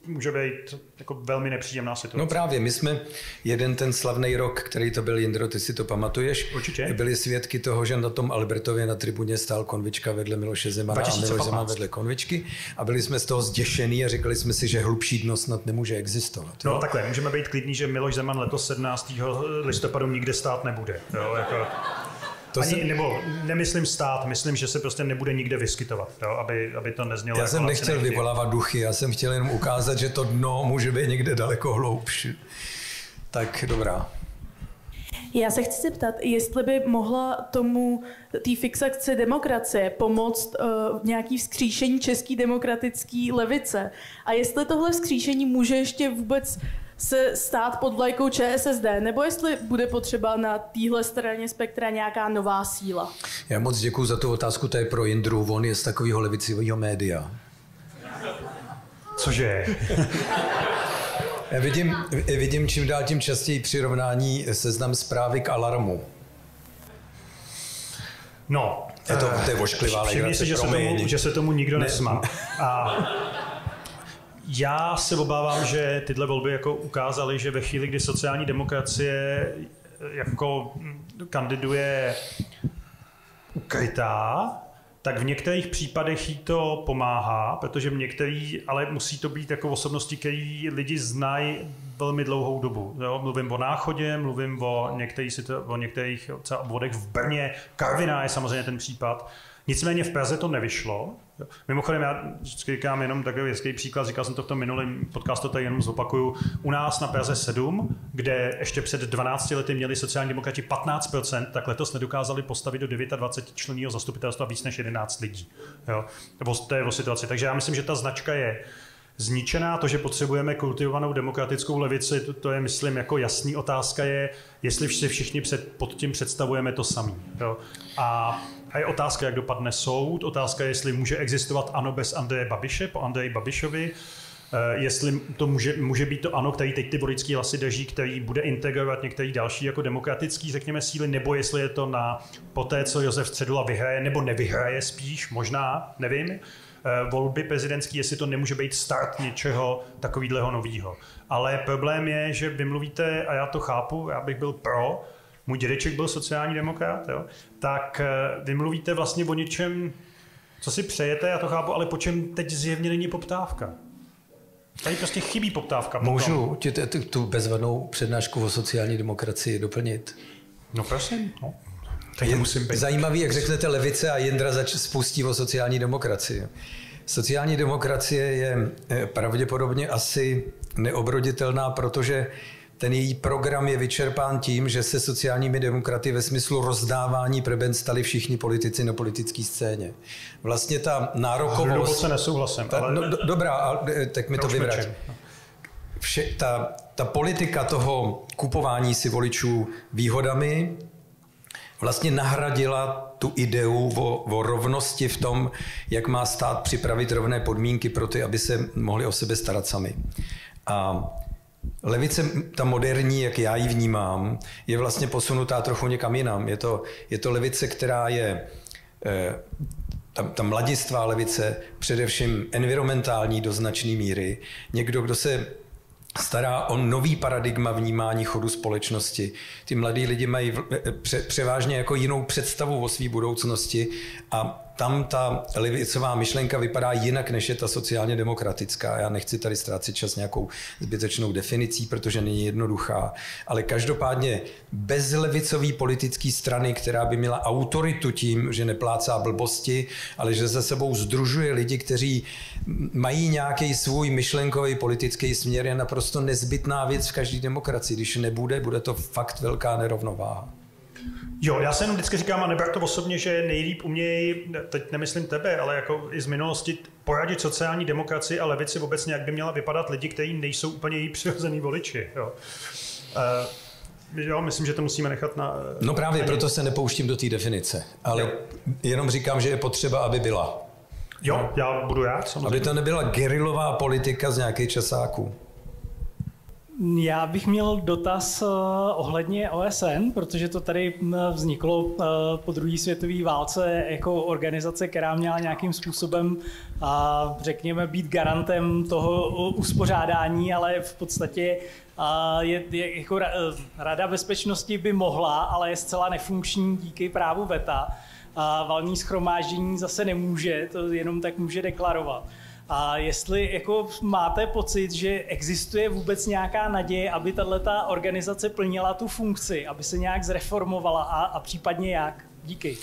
může být jako velmi nepříjemná situace. No právě, my jsme jeden ten slavný rok, který to byl, Jindro, ty si to pamatuješ? Určitě. Byli svědky toho, že na tom Albertově na tribuně stál konvička vedle Miloše Zemana 2015. a Miloš Zeman vedle konvičky a byli jsme z toho zděšený a říkali jsme si, že hlubší dno snad nemůže existovat. Jo? No takhle, můžeme být klidní, že Miloš Zeman letos 17. listopadu nikde stát nebude. Jo? Jako... To Ani, jsem... nebo nemyslím stát, myslím, že se prostě nebude nikde vyskytovat, jo, aby, aby to neznělo. Já jako jsem nechtěl nechtěl vyvolávat duchy, já jsem chtěl jenom ukázat, že to dno může být někde daleko hloubší. Tak dobrá. Já se chci zeptat, jestli by mohla tomu té fixaci demokracie pomoct uh, nějaký vzkříšení české demokratické levice. A jestli tohle vzkříšení může ještě vůbec se stát pod vlajkou ČSSD, nebo jestli bude potřeba na téhle straně spektra nějaká nová síla? Já moc děkuji za tu otázku, to je pro Jindru, on je z takového levicového média. Cože? Já vidím, vidím čím dál tím častěji přirovnání seznam zprávy k alarmu. No, je to, to je vošklivá legrace, si, že se, tomu, že se tomu nikdo ne. nesmá. A já se obávám, že tyhle volby jako ukázaly, že ve chvíli, kdy sociální demokracie jako kandiduje ukrytá, tak v některých případech jí to pomáhá, protože v některých, ale musí to být jako osobnosti, které lidi znají velmi dlouhou dobu. Jo? Mluvím o náchodě, mluvím o některých, o některých obvodech v Brně, Karviná je samozřejmě ten případ. Nicméně v Praze to nevyšlo. Mimochodem, já vždycky říkám jenom takový hezký příklad, říkal jsem to v tom minulém podcastu, tady jenom zopakuju. U nás na Praze 7, kde ještě před 12 lety měli sociální demokrati 15%, tak letos nedokázali postavit do 29 členního zastupitelstva víc než 11 lidí. Jo? To je o situaci. Takže já myslím, že ta značka je zničená. To, že potřebujeme kultivovanou demokratickou levici, to, to je, myslím, jako jasný otázka je, jestli si všichni před, pod tím představujeme to samý. Jo? A a je otázka, jak dopadne soud, otázka je, jestli může existovat ano bez Andreje Babiše, po Andreji Babišovi, eh, jestli to může, může být to ano, který teď ty voličský hlasy drží, který bude integrovat některý další jako demokratický, řekněme, síly, nebo jestli je to na poté, co Josef Středula vyhraje, nebo nevyhraje spíš, možná, nevím, eh, volby prezidentský, jestli to nemůže být start něčeho takového nového. Ale problém je, že vy mluvíte, a já to chápu, já bych byl pro, můj dědeček byl sociální demokrat, jo, tak eh, vy mluvíte vlastně o něčem, co si přejete, já to chápu, ale po čem teď zjevně není poptávka. Tady prostě chybí poptávka. Můžu ti tu bezvadnou přednášku o sociální demokracii doplnit? No prosím. No. je musím být. Zajímavý, jak řeknete levice a Jindra zač spustí o sociální demokracii. Sociální demokracie je eh, pravděpodobně asi neobroditelná, protože ten její program je vyčerpán tím, že se sociálními demokraty ve smyslu rozdávání preben stali všichni politici na politické scéně. Vlastně ta nárokovost... se nesouhlasím. Ta, no, do, dobrá, ale, eh, tak mi to vyvrať. Vše, ta, ta politika toho kupování si voličů výhodami vlastně nahradila tu ideu o, o rovnosti v tom, jak má stát připravit rovné podmínky pro ty, aby se mohli o sebe starat sami. A levice, ta moderní, jak já ji vnímám, je vlastně posunutá trochu někam jinam. Je to, je to levice, která je eh, ta, ta mladistvá levice, především environmentální do značné míry. Někdo, kdo se stará o nový paradigma vnímání chodu společnosti. Ty mladí lidi mají pře, převážně jako jinou představu o své budoucnosti a tam ta levicová myšlenka vypadá jinak, než je ta sociálně demokratická. Já nechci tady ztrácet čas nějakou zbytečnou definicí, protože není jednoduchá, ale každopádně bez levicové politické strany, která by měla autoritu tím, že neplácá blbosti, ale že za sebou združuje lidi, kteří mají nějaký svůj myšlenkový politický směr, je naprosto nezbytná věc v každé demokracii. Když nebude, bude to fakt velká nerovnováha. Jo, já se jenom vždycky říkám, a neber to osobně, že nejlíp umějí, teď nemyslím tebe, ale jako i z minulosti, poradit sociální demokracii a levici obecně, jak by měla vypadat lidi, kteří nejsou úplně její přirozený voliči. Jo. Uh, jo, myslím, že to musíme nechat na... No právě, na proto se nepouštím do té definice, ale jo. jenom říkám, že je potřeba, aby byla. Jo, já budu rád, samozřejmě. Aby to nebyla gerilová politika z nějakých časáků. Já bych měl dotaz uh, ohledně OSN, protože to tady vzniklo uh, po druhé světové válce jako organizace, která měla nějakým způsobem, řekněme, být garantem toho uspořádání, ale v podstatě je, je, jako Rada bezpečnosti by mohla, ale je zcela nefunkční díky právu VETA. Valní schromáždění zase nemůže, to jenom tak může deklarovat. A jestli jako máte pocit, že existuje vůbec nějaká naděje, aby tato organizace plnila tu funkci, aby se nějak zreformovala a, a případně jak? Díky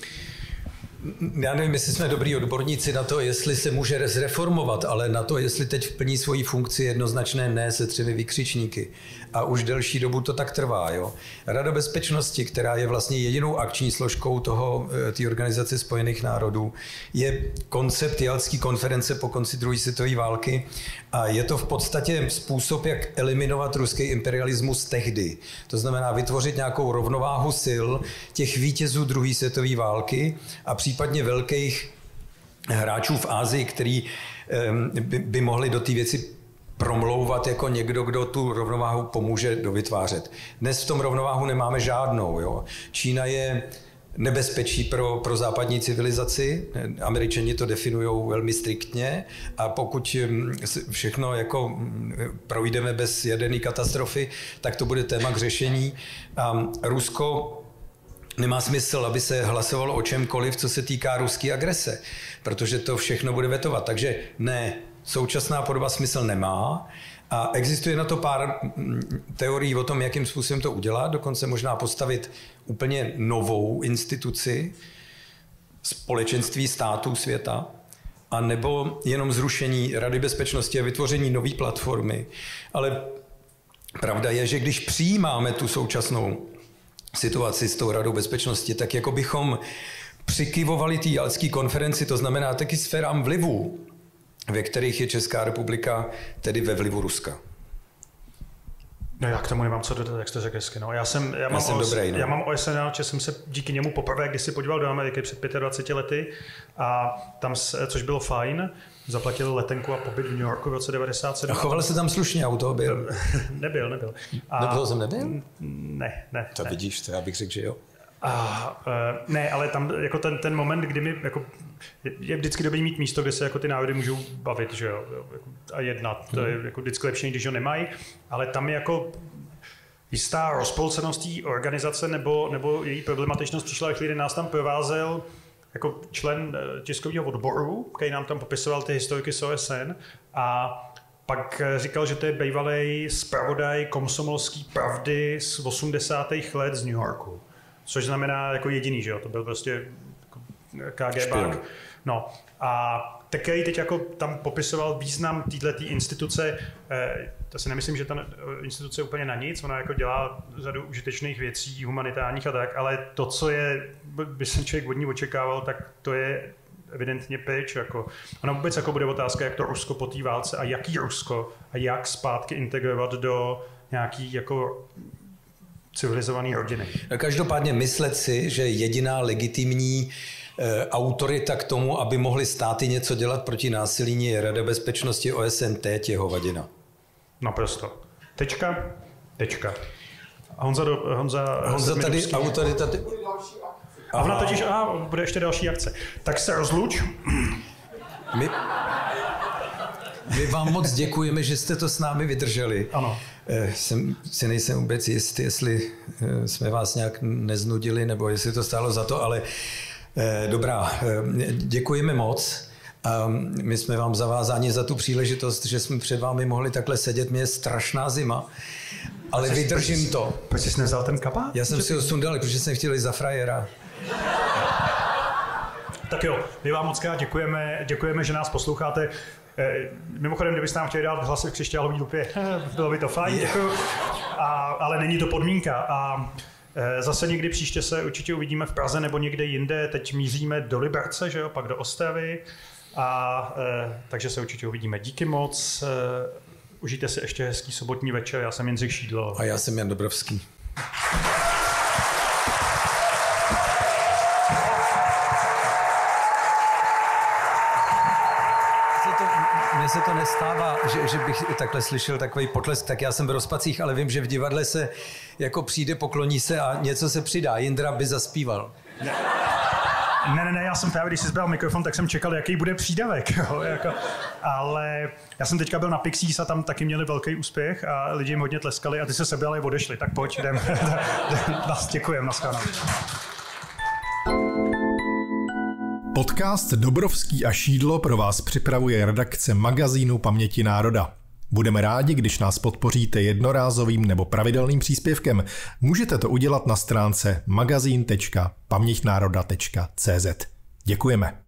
já nevím, jestli jsme dobrý odborníci na to, jestli se může zreformovat, ale na to, jestli teď plní svoji funkci jednoznačné ne se třemi vykřičníky. A už delší dobu to tak trvá. Jo? Rada bezpečnosti, která je vlastně jedinou akční složkou toho, eh, té organizace spojených národů, je koncept Jalské konference po konci druhé světové války a je to v podstatě způsob, jak eliminovat ruský imperialismus tehdy. To znamená vytvořit nějakou rovnováhu sil těch vítězů druhé světové války a případně velkých hráčů v Ázii, který by mohli do té věci promlouvat jako někdo, kdo tu rovnováhu pomůže dovytvářet. Dnes v tom rovnováhu nemáme žádnou. Jo. Čína je nebezpečí pro, pro západní civilizaci. Američani to definují velmi striktně a pokud hm, všechno jako hm, projdeme bez jaderné katastrofy, tak to bude téma k řešení. A Rusko nemá smysl, aby se hlasovalo o čemkoliv, co se týká ruské agrese, protože to všechno bude vetovat. Takže ne, současná podoba smysl nemá. A existuje na to pár mm, teorií o tom, jakým způsobem to udělat, dokonce možná postavit úplně novou instituci společenství států světa, a nebo jenom zrušení Rady bezpečnosti a vytvoření nové platformy. Ale pravda je, že když přijímáme tu současnou situaci s tou Radou bezpečnosti, tak jako bychom přikyvovali té jalské konferenci, to znamená taky sférám vlivu, ve kterých je Česká republika, tedy ve vlivu Ruska. No já k tomu nemám co dodat, jak jste řekl hezky. No. Já, jsem, já, mám já, jsem OS, dobrý, no. já mám OSN, že jsem se díky němu poprvé když si podíval do Ameriky před 25 lety, a tam, což bylo fajn. Zaplatil letenku a pobyt v New Yorku v roce 97. A choval se tam slušně, auto byl? nebyl, nebyl. A... Nebyl jsem nebyl? Ne, ne. To ne. vidíš, to já bych řekl, že jo. A, uh, ne, ale tam jako ten, ten moment, kdy mi jako, je vždycky dobrý mít místo, kde se jako ty návody můžou bavit, že jo, jako, a jednat. To je jako vždycky lepší, když ho nemají, ale tam je jako jistá rozpolcenost té organizace nebo, nebo její problematičnost přišla ve chvíli, kdy nás tam provázel jako člen eh, tiskového odboru, který nám tam popisoval ty historiky z OSN a pak eh, říkal, že to je bývalý zpravodaj komsomolský pravdy z 80. let z New Yorku. Což znamená jako jediný, že jo? To byl prostě jako KG bank. No a který teď jako tam popisoval význam této instituce, eh, to si nemyslím, že ta instituce je úplně na nic, ona jako dělá řadu užitečných věcí, humanitárních a tak, ale to, co je, by se člověk od ní očekával, tak to je evidentně pryč. Jako. Ona vůbec jako bude otázka, jak to Rusko po té válce a jaký Rusko a jak zpátky integrovat do nějaký jako civilizovaný rodiny. Každopádně myslet si, že jediná legitimní e, autorita k tomu, aby mohly státy něco dělat proti násilí, je Rada bezpečnosti OSN, teď je hovadina. Naprosto. Tečka, tečka. Honza, do, Honza, Honza tady autorita... A ona totiž, a bude ještě další akce. Tak se rozluč. My, my vám moc děkujeme, že jste to s námi vydrželi. Ano. Eh, jsem si nejsem vůbec jistý, jestli eh, jsme vás nějak neznudili, nebo jestli to stálo za to, ale eh, dobrá, děkujeme moc. A my jsme vám zavázáni za tu příležitost, že jsme před vámi mohli takhle sedět. Mě je strašná zima, ale proč vydržím jsi, to. Proč jsi nevzal ten kapát? Já jsem si ho sundal, protože jsem chtěl jít za frajera. Tak jo, my vám moc krát děkujeme, děkujeme, že nás posloucháte. Eh, mimochodem, kdybyste nám chtěli dát hlasy v křišťálový lupě, bylo by to fajn, děkuju. A, ale není to podmínka. A eh, Zase někdy příště se určitě uvidíme v Praze nebo někde jinde. Teď míříme do Liberce, že jo, pak do Ostravy. A e, takže se určitě uvidíme. Díky moc. E, užijte si ještě hezký sobotní večer. Já jsem Jindřich Šídlo. A já jsem Jan Dobrovský. Se to nestává, že, že bych takhle slyšel takový potlesk, tak já jsem v rozpacích, ale vím, že v divadle se jako přijde, pokloní se a něco se přidá. Jindra by zaspíval. Ne. Ne, ne, ne, já jsem právě, když jsi zbral mikrofon, tak jsem čekal, jaký bude přídavek. Jo, jako, ale já jsem teďka byl na Pixies a tam taky měli velký úspěch a lidi jim hodně tleskali a ty se sebrali a odešli. Tak pojď, jdem. Nás děkujeme, naschledanou. Podcast Dobrovský a Šídlo pro vás připravuje redakce magazínu Paměti národa. Budeme rádi, když nás podpoříte jednorázovým nebo pravidelným příspěvkem. Můžete to udělat na stránce magazín.paměťnároda.cz. Děkujeme.